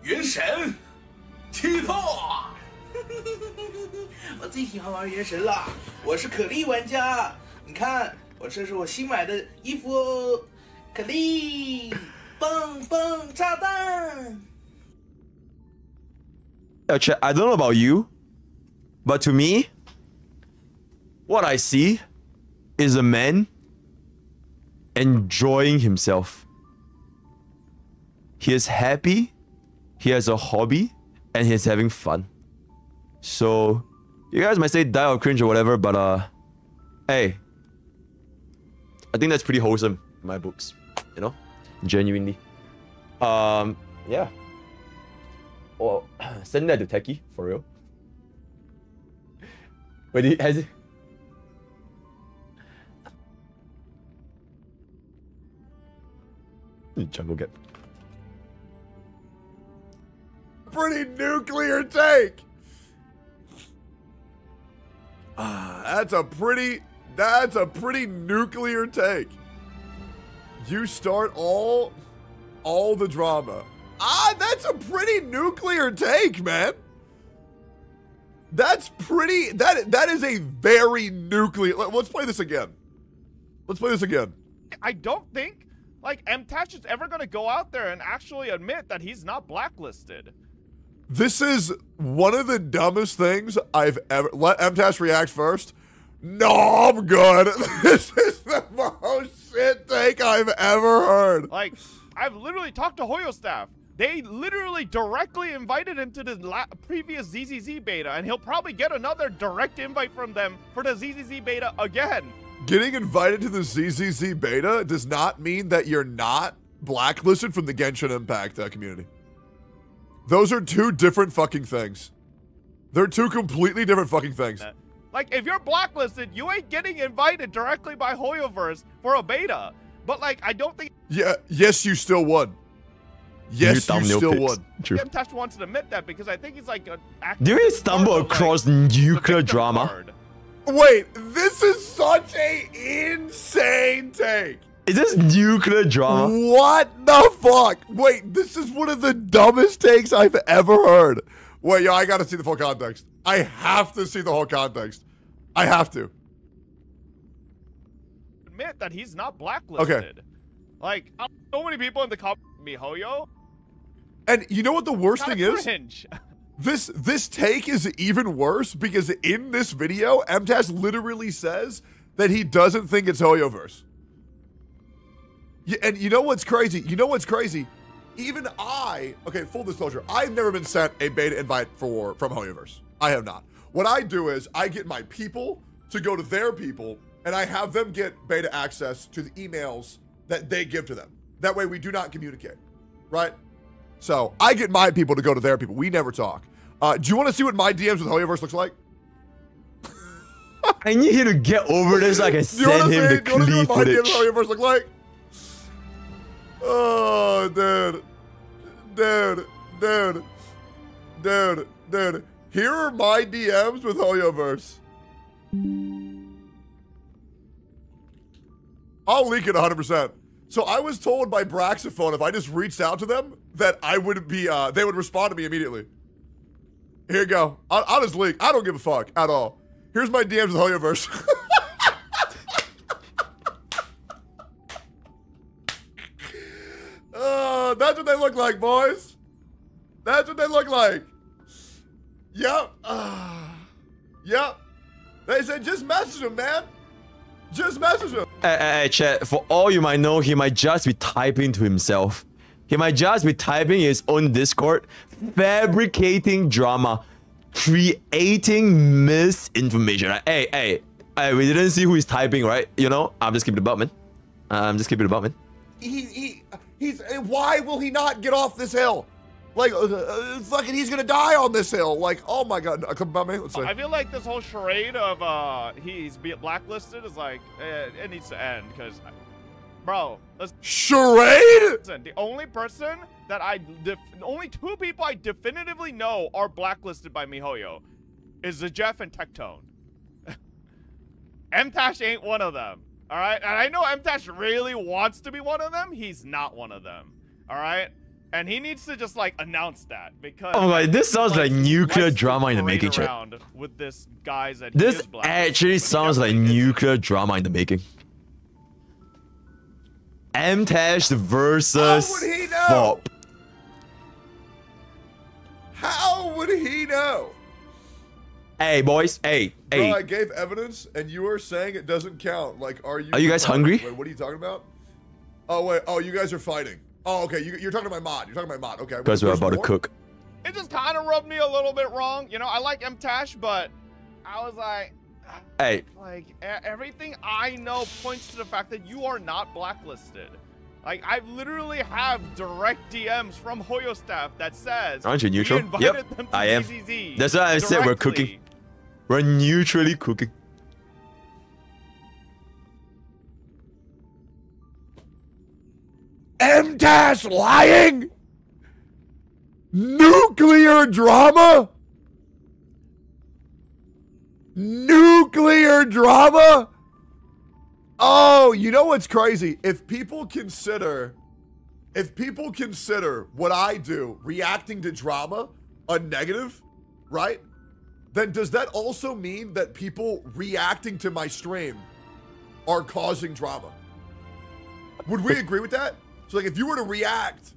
原神，踢透。我最喜欢玩原神了，我是可莉玩家。你看，我这是我新买的衣服哦，可莉，蹦蹦炸弹。Uh, Chet, I don't know about you, but to me, what I see is a man enjoying himself. He is happy, he has a hobby, and he's having fun. So, you guys might say die or cringe or whatever, but uh, hey, I think that's pretty wholesome in my books, you know, genuinely. Um, yeah. Or [clears throat] send that to Techie for real. [laughs] But he has it. Jungle Gap. Pretty nuclear take. Ah, that's a pretty that's a pretty nuclear take. You start all all the drama. Ah, that's a pretty nuclear take, man. That's pretty that that is a very nuclear. let- Let's play this again. Let's play this again. I don't think like MTash is ever gonna go out there and actually admit that he's not blacklisted. This is one of the dumbest things I've ever. Let MTash react first. No, I'm good. [laughs] This is the most shit take I've ever heard. Like, I've literally talked to Hoyo staff. They literally directly invited him to the la- previous ZZZ beta, and he'll probably get another direct invite from them for the ZZZ beta again. Getting invited to the ZZZ beta does not mean that you're not blacklisted from the Genshin Impact uh, community. Those are two different fucking things. They're two completely different fucking things. Like, if you're blacklisted, you ain't getting invited directly by Hoyoverse for a beta. But like, I don't think Yeah, yes, you still would. Yes, you thumbnail still pics. would. True. MTash wants to admit that because I think he's like an Do we stumble across nuclear drama? Wait, this is such a insane take. Is this nuclear drama? What the fuck? Wait, this is one of the dumbest takes I've ever heard. Wait, yo, I gotta see the full context. I have to see the whole context. I have to. admit that he's not blacklisted. Okay. Like, so many people in the comments, me Hoyo. And you know what the worst Kinda thing is? [laughs] This this take is even worse because in this video, MTash literally says that he doesn't think it's Hoyoverse. Yeah, and you know what's crazy? You know what's crazy? Even I, okay, full disclosure, I've never been sent a beta invite for from Hoyoverse. I have not. What I do is I get my people to go to their people, and I have them get beta access to the emails that they give to them. That way, we do not communicate, right? So I get my people to go to their people. We never talk. Uh, do you want to see what my DMs with Hoyoverse looks like? I need you to get over this so I [laughs] want send to him see, the do you wanna see what my DMs with footage. Hoyoverse look like? Oh, dude. Dude, dude, dude, dude. Here are my DMs with Hoyoverse. I'll leak it 100%. So I was told by Braxophone if I just reached out to them that I would be, uh, they would respond to me immediately. Here you go. I'll, I'll just leak. I don't give a fuck at all. Here's my DMs with Hoyoverse. [laughs] Uh, that's what they look like, boys. That's what they look like. Yep. Uh, [sighs] yep. They said just message them, man. Just message him. Hey, hey, hey, chat. For all you might know, he might just be typing to himself. He might just be typing his own Discord, fabricating drama, creating misinformation. Right? Hey, hey, hey, we didn't see who he's typing, right? You know, I'm just keeping it about, man. I'm just keeping it about, man. He, he, he's. Why will he not get off this hill? Like, uh, uh, fucking, he's gonna die on this hill. Like, oh my god. Uh, Come about me. Let's see. I feel like this whole charade of uh he's blacklisted is like eh, it needs to end because, bro, let's Charade? listen. The only person that I, only two people I definitively know are blacklisted by MiHoYo. is the Jeff and Tectone. [laughs] MTash ain't one of them. All right, and I know MTash really wants to be one of them. He's not one of them. All right, and he needs to just like announce that because. Oh my, this sounds like nuclear drama in the making, chat. around with this guys that This is black. actually sounds like nuclear drama in the making. MTash versus How would he know? Fop. How would he know? Hey boys, hey, Bro, hey. I gave evidence, and you are saying it doesn't count. Like, are you? Are you guys hungry? Wait, what are you talking about? Oh wait. Oh, you guys are fighting. Oh, okay. You, you're talking to my mod. You're talking to my mod. Okay. Because we're There's about to cook. it just kind of rubbed me a little bit wrong. You know, I like MTash, but I was like, [sighs] Hey, like e- everything I know points to the fact that you are not blacklisted. Like I literally have direct DMs from Hoyo staff that says, Aren't you "We neutral?" invited Yep, them to I am. ZZZ That's why I said we're cooking. we're neutrally cooking. MTash lying? Nuclear drama? Nuclear drama? Oh, you know what's crazy? If people consider if people consider what I do reacting to drama a negative, right? Then does that also mean that people reacting to my stream are causing drama? Would we agree with that? So, like, if you were to react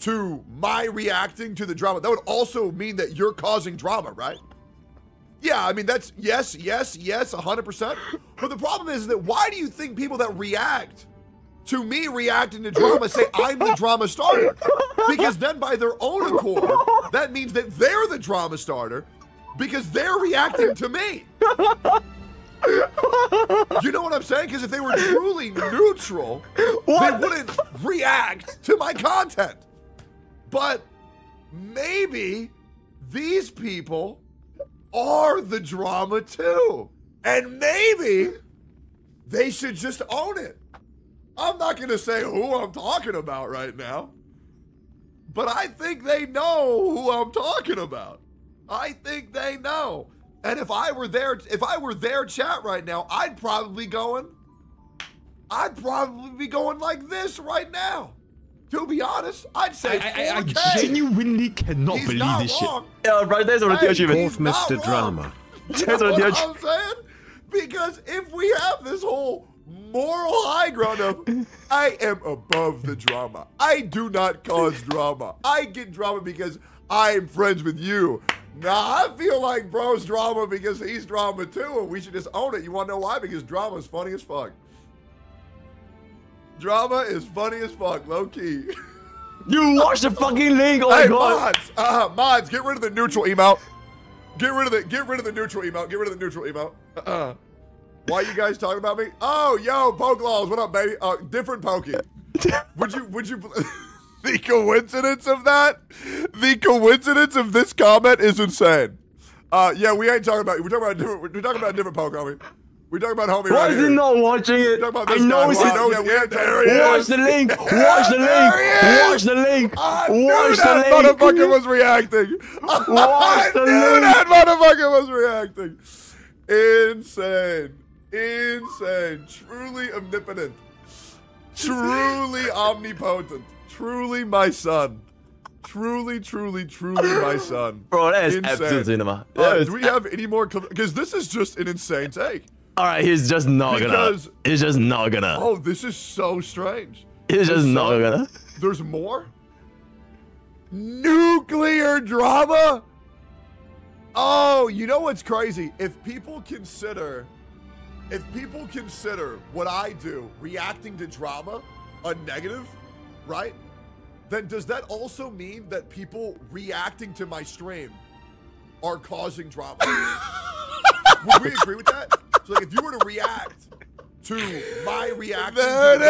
to my reacting to the drama, that would also mean that you're causing drama, right? Yeah, I mean, that's yes, yes, yes, 100%. But the problem is that why do you think people that react to me reacting to drama say I'm the drama starter? Because then, by their own accord, that means that they're the drama starter because they're reacting to me. [laughs] You know what I'm saying? Because if they were truly neutral, they wouldn't react to my content. But maybe these people are the drama too. And maybe they should just own it. I'm not going to say who I'm talking about right now, but I think they know who I'm talking about. I think they know. And if I were there, if I were their chat right now, I'd probably going, I'd probably be going like this right now. To be honest, I'd say I, I, I genuinely cannot He's believe not this wrong. shit. Yeah, right, there's on the Hey, tier achievement. he's not Mr. wrong. Drama. You [laughs] There's know on the what I'm saying? Because if we have this whole moral high ground of [laughs] I am above the drama. I do not cause drama. I get drama because I'm friends with you. Nah, I feel like bro's drama because he's drama too, and we should just own it. You wanna know why? Because drama is funny as fuck. Drama is funny as fuck, low key. [laughs] You watch the fucking link. Oh hey, god. mods, uh, mods, get rid of the neutral emote. Get rid of the get rid of the neutral emote. Get rid of the neutral emote. Uh, why you guys talking about me? Oh, yo, poke laws. What up, baby? Uh, different pokey. [laughs] would you would you? [laughs] the coincidence of that? The coincidence of this comment is insane. Uh, yeah, we ain't talking about. We're talking about different. We're talking about different poke, homie. We're talking about homie Why right is here. he not watching it? I know it's Wow, yeah, we ain't there Watch the link. [laughs] Watch the link. Watch the link. I knew Watch that the link. motherfucker was reacting. [laughs] Watch I the knew link. that motherfucker was reacting. Insane. Insane. Truly omnipotent. Truly omnipotent. Truly my son. Truly, truly, truly my [sighs] son. Bro, that is Insane. absolute cinema. Uh, do we have any more? Because this is just an insane take. All right, he's just not Because- gonna. He's just not gonna. Oh, this is so strange. he's just this not gonna. There's more? Nuclear drama? Oh, you know what's crazy? If people consider if people consider what I do reacting to drama a negative, right? Then does that also mean that people reacting to my stream are causing drama? [laughs] Would we agree with that? So like if you were to react to my reaction There it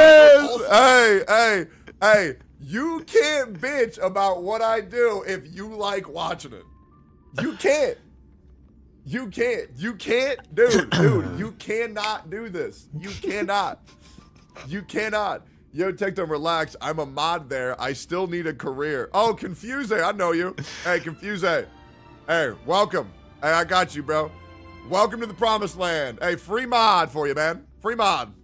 is. also- Hey, hey, hey. You can't bitch about what I do if you like watching it. You can't. You can't. You can't, dude, dude. You cannot do this. You cannot. You cannot. Yo, Tectone, relax. I'm a mod there. I still need a career. Oh, Confuse. I know you. Hey, Confuse. Hey, welcome. Hey, I got you, bro. Welcome to the promised land. Hey, free mod for you, man. Free mod.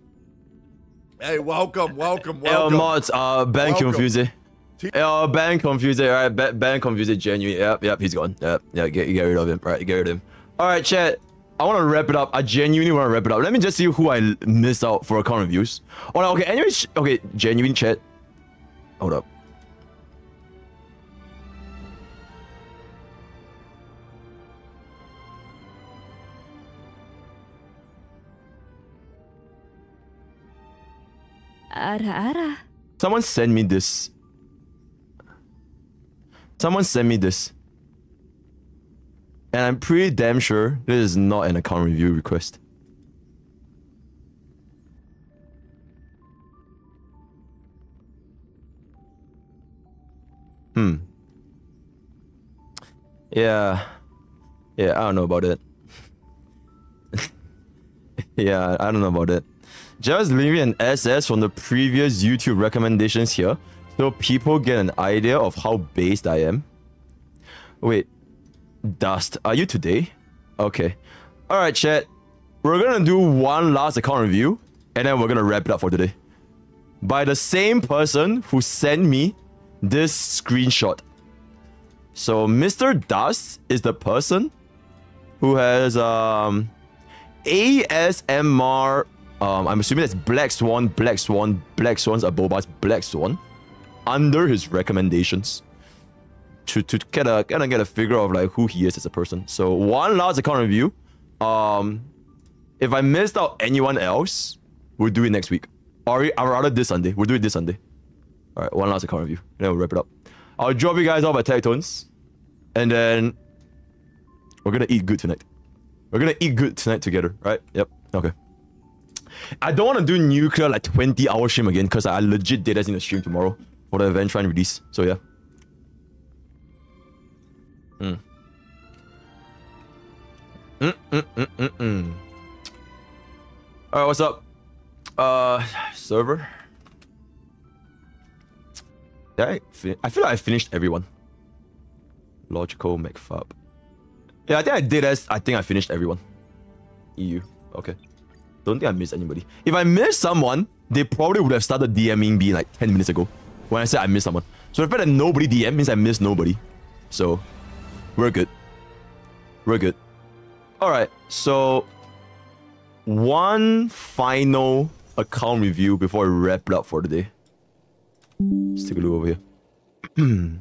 Hey, welcome, welcome, welcome. mods, uh, ban confuse. Uh, ban confuse. All right, ban, confuse. Genuine. Yep, yep. He's gone. Yep, yeah. Get, get rid of him. Right, get rid of him. All right, chat. I want to wrap it up. I genuinely want to wrap it up. Let me just see who I missed out for account reviews. Oh, no, okay. Anyway, okay. Genuine chat. Hold up. Ara ara. Someone send me this. Someone send me this. And I'm pretty damn sure this is not an account review request. Hmm. Yeah. Yeah, I don't know about it. [laughs] yeah, I don't know about it. Just leaving an SS from the previous YouTube recommendations here so people get an idea of how based I am. Wait, Dust, are you today? Okay. Alright, chat. We're gonna do one last account review and then we're gonna wrap it up for today. By the same person who sent me this screenshot. So Mr. Dust is the person who has um ASMR um I'm assuming that's Black Swan, Black Swan, Black Swans are Boba's Black Swan under his recommendations to to get a kind of get a figure of like who he is as a person. So one last account review. Um if I missed out anyone else, we'll do it next week. Or or rather this Sunday. We'll do it this Sunday. Alright, one last account review. And then we'll wrap it up. I'll drop you guys off at Tectone's. And then we're gonna eat good tonight. We're gonna eat good tonight together, right? Yep. Okay. I don't want to do nuclear like 20 hour stream again because I legit did that in the stream tomorrow for the event trying release. So yeah. Mm. Mm, mm, mm, mm. Alright, what's up? Uh, server? I, I feel like I finished everyone. Logical McFab. Yeah, I think I did as I think I finished everyone. EU. Okay. Don't think I missed anybody. If I missed someone, they probably would have started DMing me like 10 minutes ago. When I said I missed someone. So the fact that nobody DM means I missed nobody. So we're good. We're good. Alright, so one final account review before I wrap it up for the day. Let's take a look over here. [clears throat]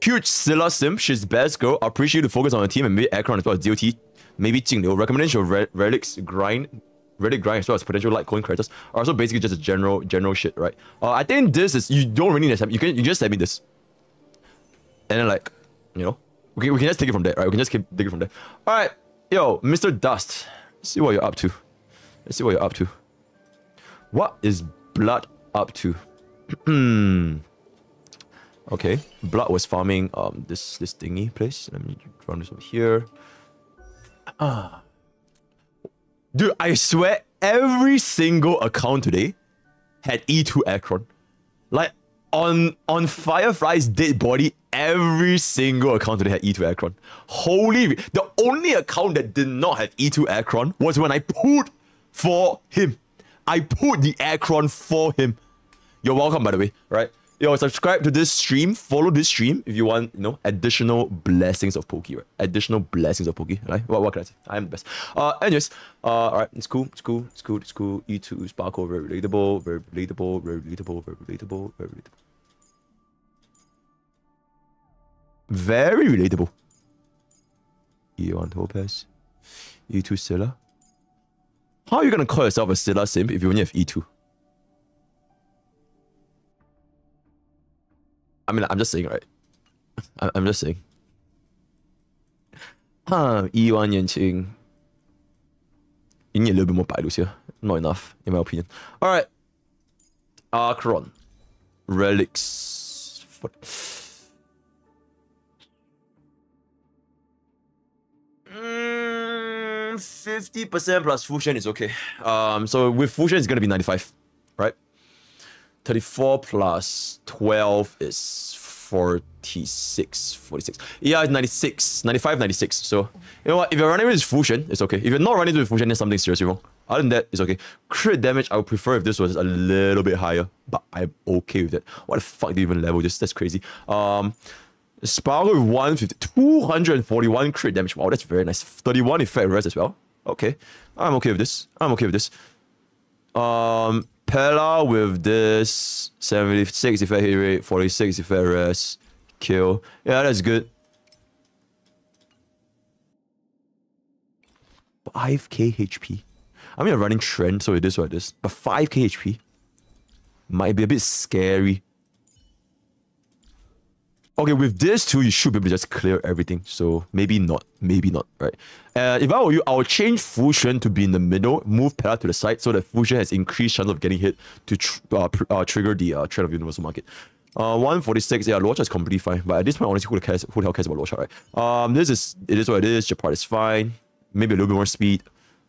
Huge Seele Sim, she's best girl. I appreciate you to focus on her team and maybe Acheron as well as DOT. Maybe Jingliu. Recommendation of Re- Relics Grind. Relic Grind as well as potential light coin characters are also basically just a general general shit, right? Uh, I think this is you don't really need to you can you just send me this. And then like, you know, we can, we can just take it from there, right? We can just keep take it from there. Alright, yo, Mr. Dust. Let's see what you're up to. Let's see what you're up to. What is Blood up to? [clears throat] Okay, Blood was farming um this this thingy place. Let me run this over here. Ah. Dude, I swear every single account today had E2 Acheron. Like on on Firefly's dead body, every single account today had E2 Acheron. Holy the only account that did not have E2 Acheron was when I pulled for him. I pulled the Acheron for him. You're welcome, by the way, right? Yo, subscribe to this stream, follow this stream if you want, you know, additional blessings of Pokke, right? Additional blessings of Pokke, right? What, what can I say? I'm the best. Uh, anyways, uh, alright, it's cool, it's cool, it's cool, it's cool. E2 Sparkle, very relatable, very relatable, very relatable, very relatable, very relatable. Very relatable. E1 Topaz, E2 Seele. How are you gonna call yourself a Seele simp if you only have E2? I mean, I'm just saying, right? I'm just saying. Huh, E1 Yanqing. You need a little bit more Baidus here. Not enough, in my opinion. Alright. Acheron. Relics. What? Mm, 50% plus Fu Xuan is okay. Um, so with Fu Xuan, it's gonna be 95, right? 34 plus 12 is 46, 46. Yeah, it's 96, 95, 96. So, you know what? If you're running with Fu Xuan, it's okay. If you're not running with Fu Xuan, then something's seriously wrong. Other than that, it's okay. Crit damage, I would prefer if this was a little bit higher, but I'm okay with that. What the fuck do you even level this? That's crazy. Um, Sparkle with 150, 241 crit damage. Wow, that's very nice. 31 effect rest as well. Okay. I'm okay with this. I'm okay with this. Um, Pela with this 76 effect hit rate, 46 effect rest, kill. Yeah, that's good. 5k HP. I mean, a running trend, so it is what it is. But 5k HP might be a bit scary. Okay, with this too, you should be able to just clear everything. So maybe not, maybe not, right? Uh, if I were you, I would change Fu Xuan to be in the middle, move Pela to the side, so that Fu Xuan has increased chance of getting hit to tr uh, uh, trigger the uh, trend of Universal Market. Uh, 146, yeah, Luocha is completely fine. But at this point, honestly, who the, cares, who the hell cares about Luocha, right? Um, this is, it is what it is. Gepard is fine. Maybe a little bit more speed.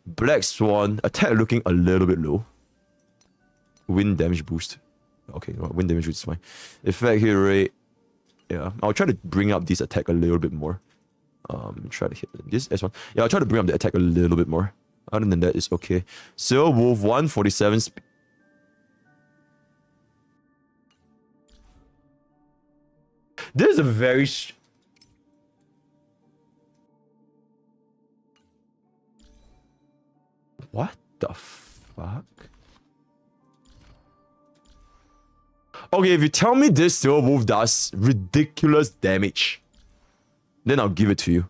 Black Swan, attack looking a little bit low. Wind damage boost. Okay, wind damage boost is fine. Effect hit rate. Yeah, I'll try to bring up this attack a little bit more. Um, try to hit this S1. Yeah, I'll try to bring up the attack a little bit more. Other than that, it's okay. So Wolf 147 This is a very What the fuck? Okay, if you tell me this Silver Wolf does ridiculous damage, then I'll give it to you.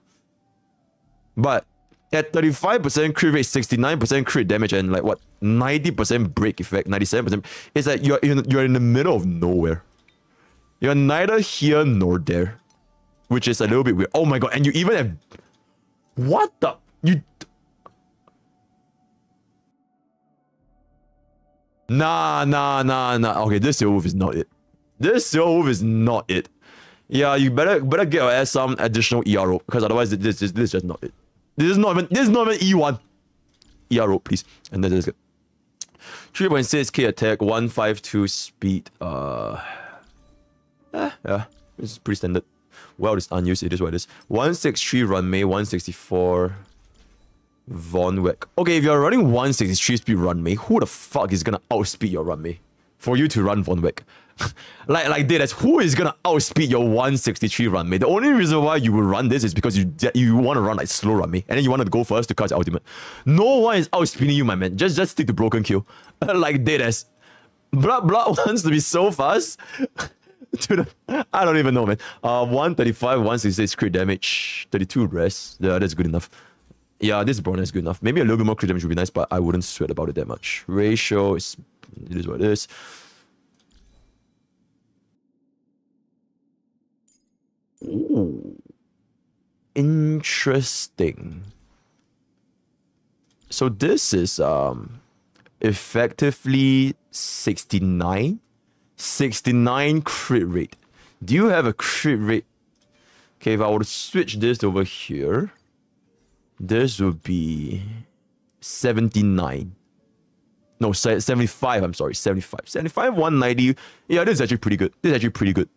But at 35% crit rate, 69% crit damage, and like what 90% break effect, 97%, it's like you're in you're in the middle of nowhere. You're neither here nor there. Which is a little bit weird. Oh my god, and you even have what the you Nah, nah, nah, nah. Okay, this Silver Wolf is not it. This Silver Wolf is not it. Yeah, you better better get your ass some additional ERO because otherwise this this, this is just not it. This is not even this is not even E1. ERO, please. And then this is good. 3.6k attack, 152 speed. Uh, eh, yeah, it's pretty standard. Well, it's unused. It is what it is. 163 Ruan Mei, 164 Vonwacq. Okay, if you're running 163 speed Ruan Mei, who the fuck is gonna outspeed your Ruan Mei? For you to run Vonwacq. [laughs] like like this, who is gonna outspeed your 163 Ruan Mei? The only reason why you will run this is because you you want to run like slow Ruan Mei, and then you want to go first to catch ultimate. No one is outspeeding you, my man. Just just stick to broken keel. [laughs] like as. Blood Blood [laughs] wants to be so fast. the, I don't even know, man. Uh, 135, 166 crit damage, 32 rest. Yeah, that's good enough. Yeah, this Bronya is good enough. Maybe a little bit more crit damage would be nice, but I wouldn't sweat about it that much. Ratio is it is what it is. Ooh. Interesting. So this is um effectively 69 69 crit rate. Do you have a crit rate? Okay, if I were to switch this over here, this would be 79. No, 75, I'm sorry, 75. 75, 190. Yeah, this is actually pretty good. This is actually pretty good.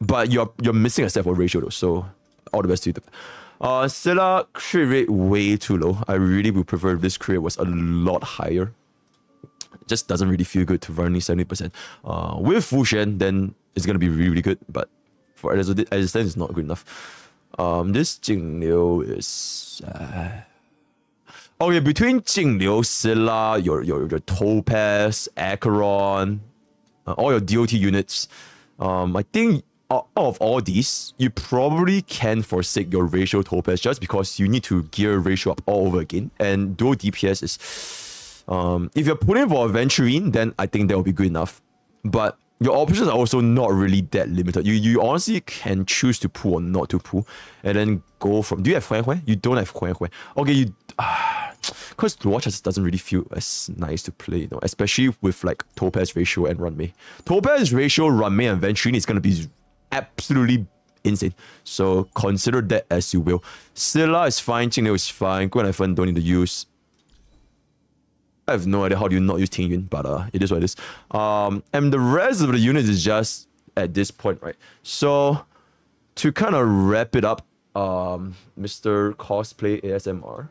But you're you're missing a step for ratio though, so all the best to you. Uh, Seele crit rate way too low. I really would prefer if this crit was a lot higher. Just doesn't really feel good to run only 70%. Uh, with Fu Xuan, then it's gonna be really, really good, but for as it stands, it's not good enough. Um, this Jingliu is uh, okay between Jingliu, Seele, your your your Topaz, Acheron, uh, all your DOT units. Um, I think out of all these, you probably can forsake your racial Topaz just because you need to gear ratio up all over again. And dual DPS is, um, if you're putting for Aventurine, then I think that will be good enough. But your options are also not really that limited. You you honestly can choose to pull or not to pull, and then go from. Do you have Huohuo? You don't have Huohuo. Okay, you. [sighs] Because the watch doesn't really feel as nice to play, you know, especially with like Topaz ratio and Ruan Mei. Topaz ratio, Ruan Mei, and Venturine is gonna be absolutely insane. So consider that as you will. Seele is fine, Jingliu is fine, Guinaifen don't need to use. I have no idea how do you not use Ting Yun, but uh, it is what it is. Um, and the rest of the units is just at this point, right? So to kind of wrap it up, um, Mr. Cosplay ASMR.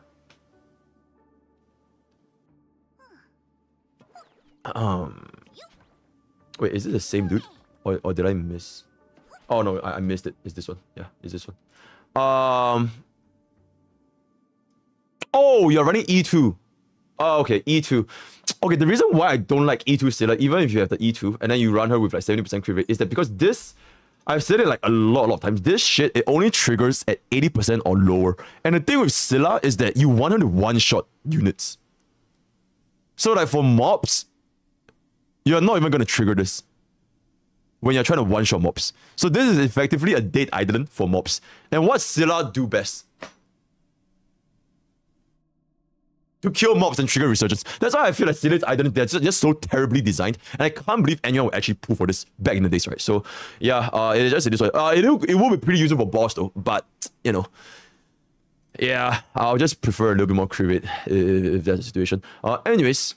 Um, wait, is it the same dude, or or did I miss? Oh no, I, I missed it. Is this one? Yeah, is this one? Um. Oh, you're running E2. Oh, okay, E2. Okay, the reason why I don't like E2 Seele, even if you have the E2 and then you run her with like 70% crit rate, is that because this, I've said it like a lot, lot of times, this shit, it only triggers at 80% or lower. And the thing with Seele is that you want her to one-shot units. So like for mobs, you're not even going to trigger this when you're trying to one-shot mobs. So this is effectively a dead eidolon for mobs. And what Seele do best? To kill mobs and trigger resurgence. That's why I feel like Seele's Eidolon, they're just, just so terribly designed. And I can't believe anyone would actually pull for this back in the days, right? So, yeah, uh, it just it is. Uh, it, will, it will be pretty useful for boss though, but, you know, yeah, I'll just prefer a little bit more crit if, if that's the situation. Uh, anyways,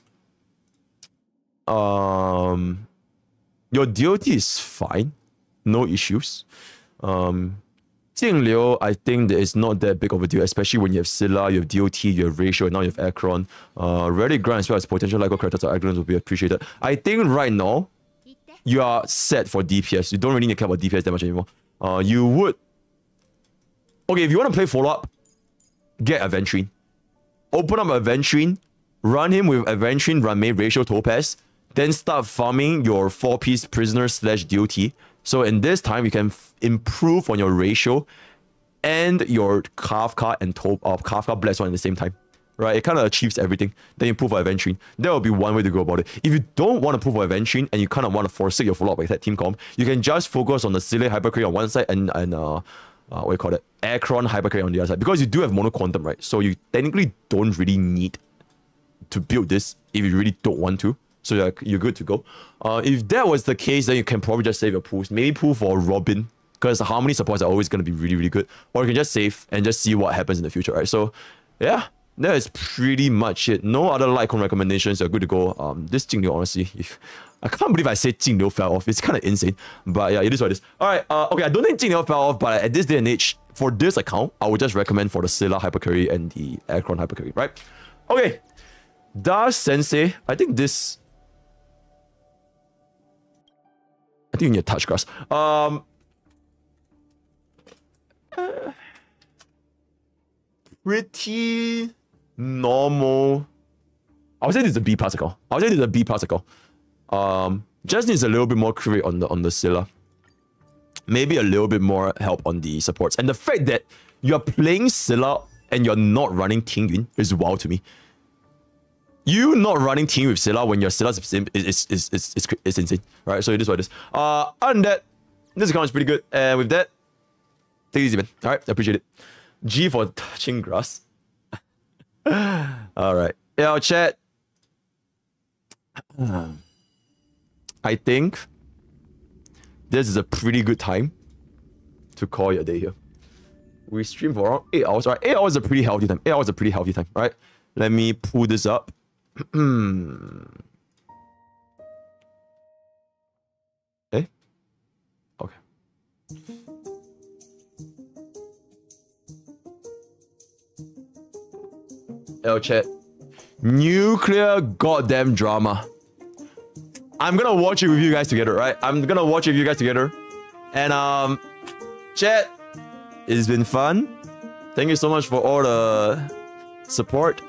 um, your DOT is fine, no issues. Um, Jing Liu, I think that it's not that big of a deal, especially when you have Seele, you have DOT, you have Ratio, and now you have Acheron. Uh, Relic Grant as well as potential LEGO characters or Acheron will be appreciated. I think right now, you are set for DPS. You don't really need to care about DPS that much anymore. Uh, you would... Okay, if you want to play follow-up, get Aventurine. Open up Aventurine, run him with Aventurine, Ruan Mei, Ratio, Topaz, then start farming your 4-piece Prisoner slash DOT. So in this time, you can improve on your ratio and your Kafka and Top uh, Kafka Black Swan at the same time. Right? It kind of achieves everything. Then you for Aventurine. That will be one way to go about it. If you don't want to prove for Aventurine and you kind of want to forsake your follow-up that team comp, you can just focus on the Seele Hypercarry on one side and, and uh, uh, what do you call it? Acheron Hypercarry on the other side. Because you do have Mono Quantum, right? So you technically don't really need to build this if you really don't want to. So you're, you're good to go. Uh, if that was the case, then you can probably just save your pools. Maybe pool for Robin, because the harmony supports are always going to be really, really good. Or you can just save and just see what happens in the future, right? So, yeah, that is pretty much it. No other light cone recommendations. You're good to go. Um, this Jingliu, honestly, [laughs] if, I can't believe I said Jingliu fell off. It's kind of insane. But yeah, it is what it is. Alright, uh, okay, I don't think Jingliu fell off, but at this day and age, for this account, I would just recommend for the Seele Hypercarry and the Acheron Hypercarry, right? Okay. Does Sensei, I think this I think you need touch grass. Um, pretty normal. I would say this is a B particle. I would say this is a B particle. Um, just needs a little bit more crit on the on the Seele. Maybe a little bit more help on the supports. And the fact that you're playing Seele and you're not running Ting Yun is wild to me you not running team with Seele when your Seele is, is, is, is, is, is insane. Right, so it is what it is. Uh, other than that, this account is pretty good. And with that, take it easy, man. Alright, I appreciate it. G for touching grass. Alright. Yeah, chat. I think this is a pretty good time to call your day here. We stream for around 8 hours, right? 8 hours is a pretty healthy time. 8 hours is a pretty healthy time, right? Let me pull this up. [clears throat] Yo, chat. Nuclear goddamn drama. I'm gonna watch it with you guys together, right? I'm gonna watch it with you guys together. And, um, chat, it's been fun. Thank you so much for all the support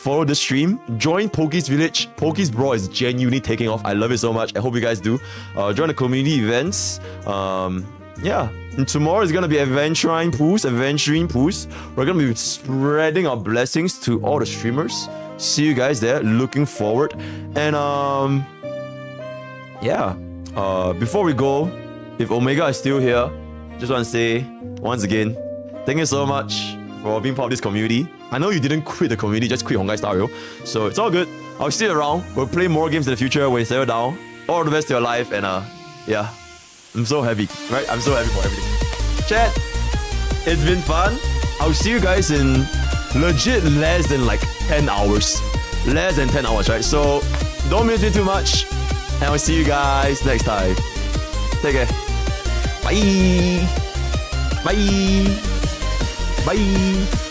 follow the stream, join Pokke's Village. Pokies Brawl is genuinely taking off. I love it so much. I hope you guys do. Uh, join the community events. Um, yeah. And tomorrow is gonna be Aventurine Pools, Aventurine Pools. We're gonna be spreading our blessings to all the streamers. See you guys there. Looking forward. And um, yeah. Uh, before we go, if Omega is still here, just want to say once again, thank you so much for being part of this community. I know you didn't quit the community, just quit Honkai Star. So it's all good. I'll see you around. We'll play more games in the future when you settle down. All the best to your life and uh yeah. I'm so happy, right? I'm so happy for everything. Chat, it's been fun. I'll see you guys in legit less than like 10 hours. Less than 10 hours, right? So don't miss me too much. And I'll see you guys next time. Take care. Bye. Bye. Bye.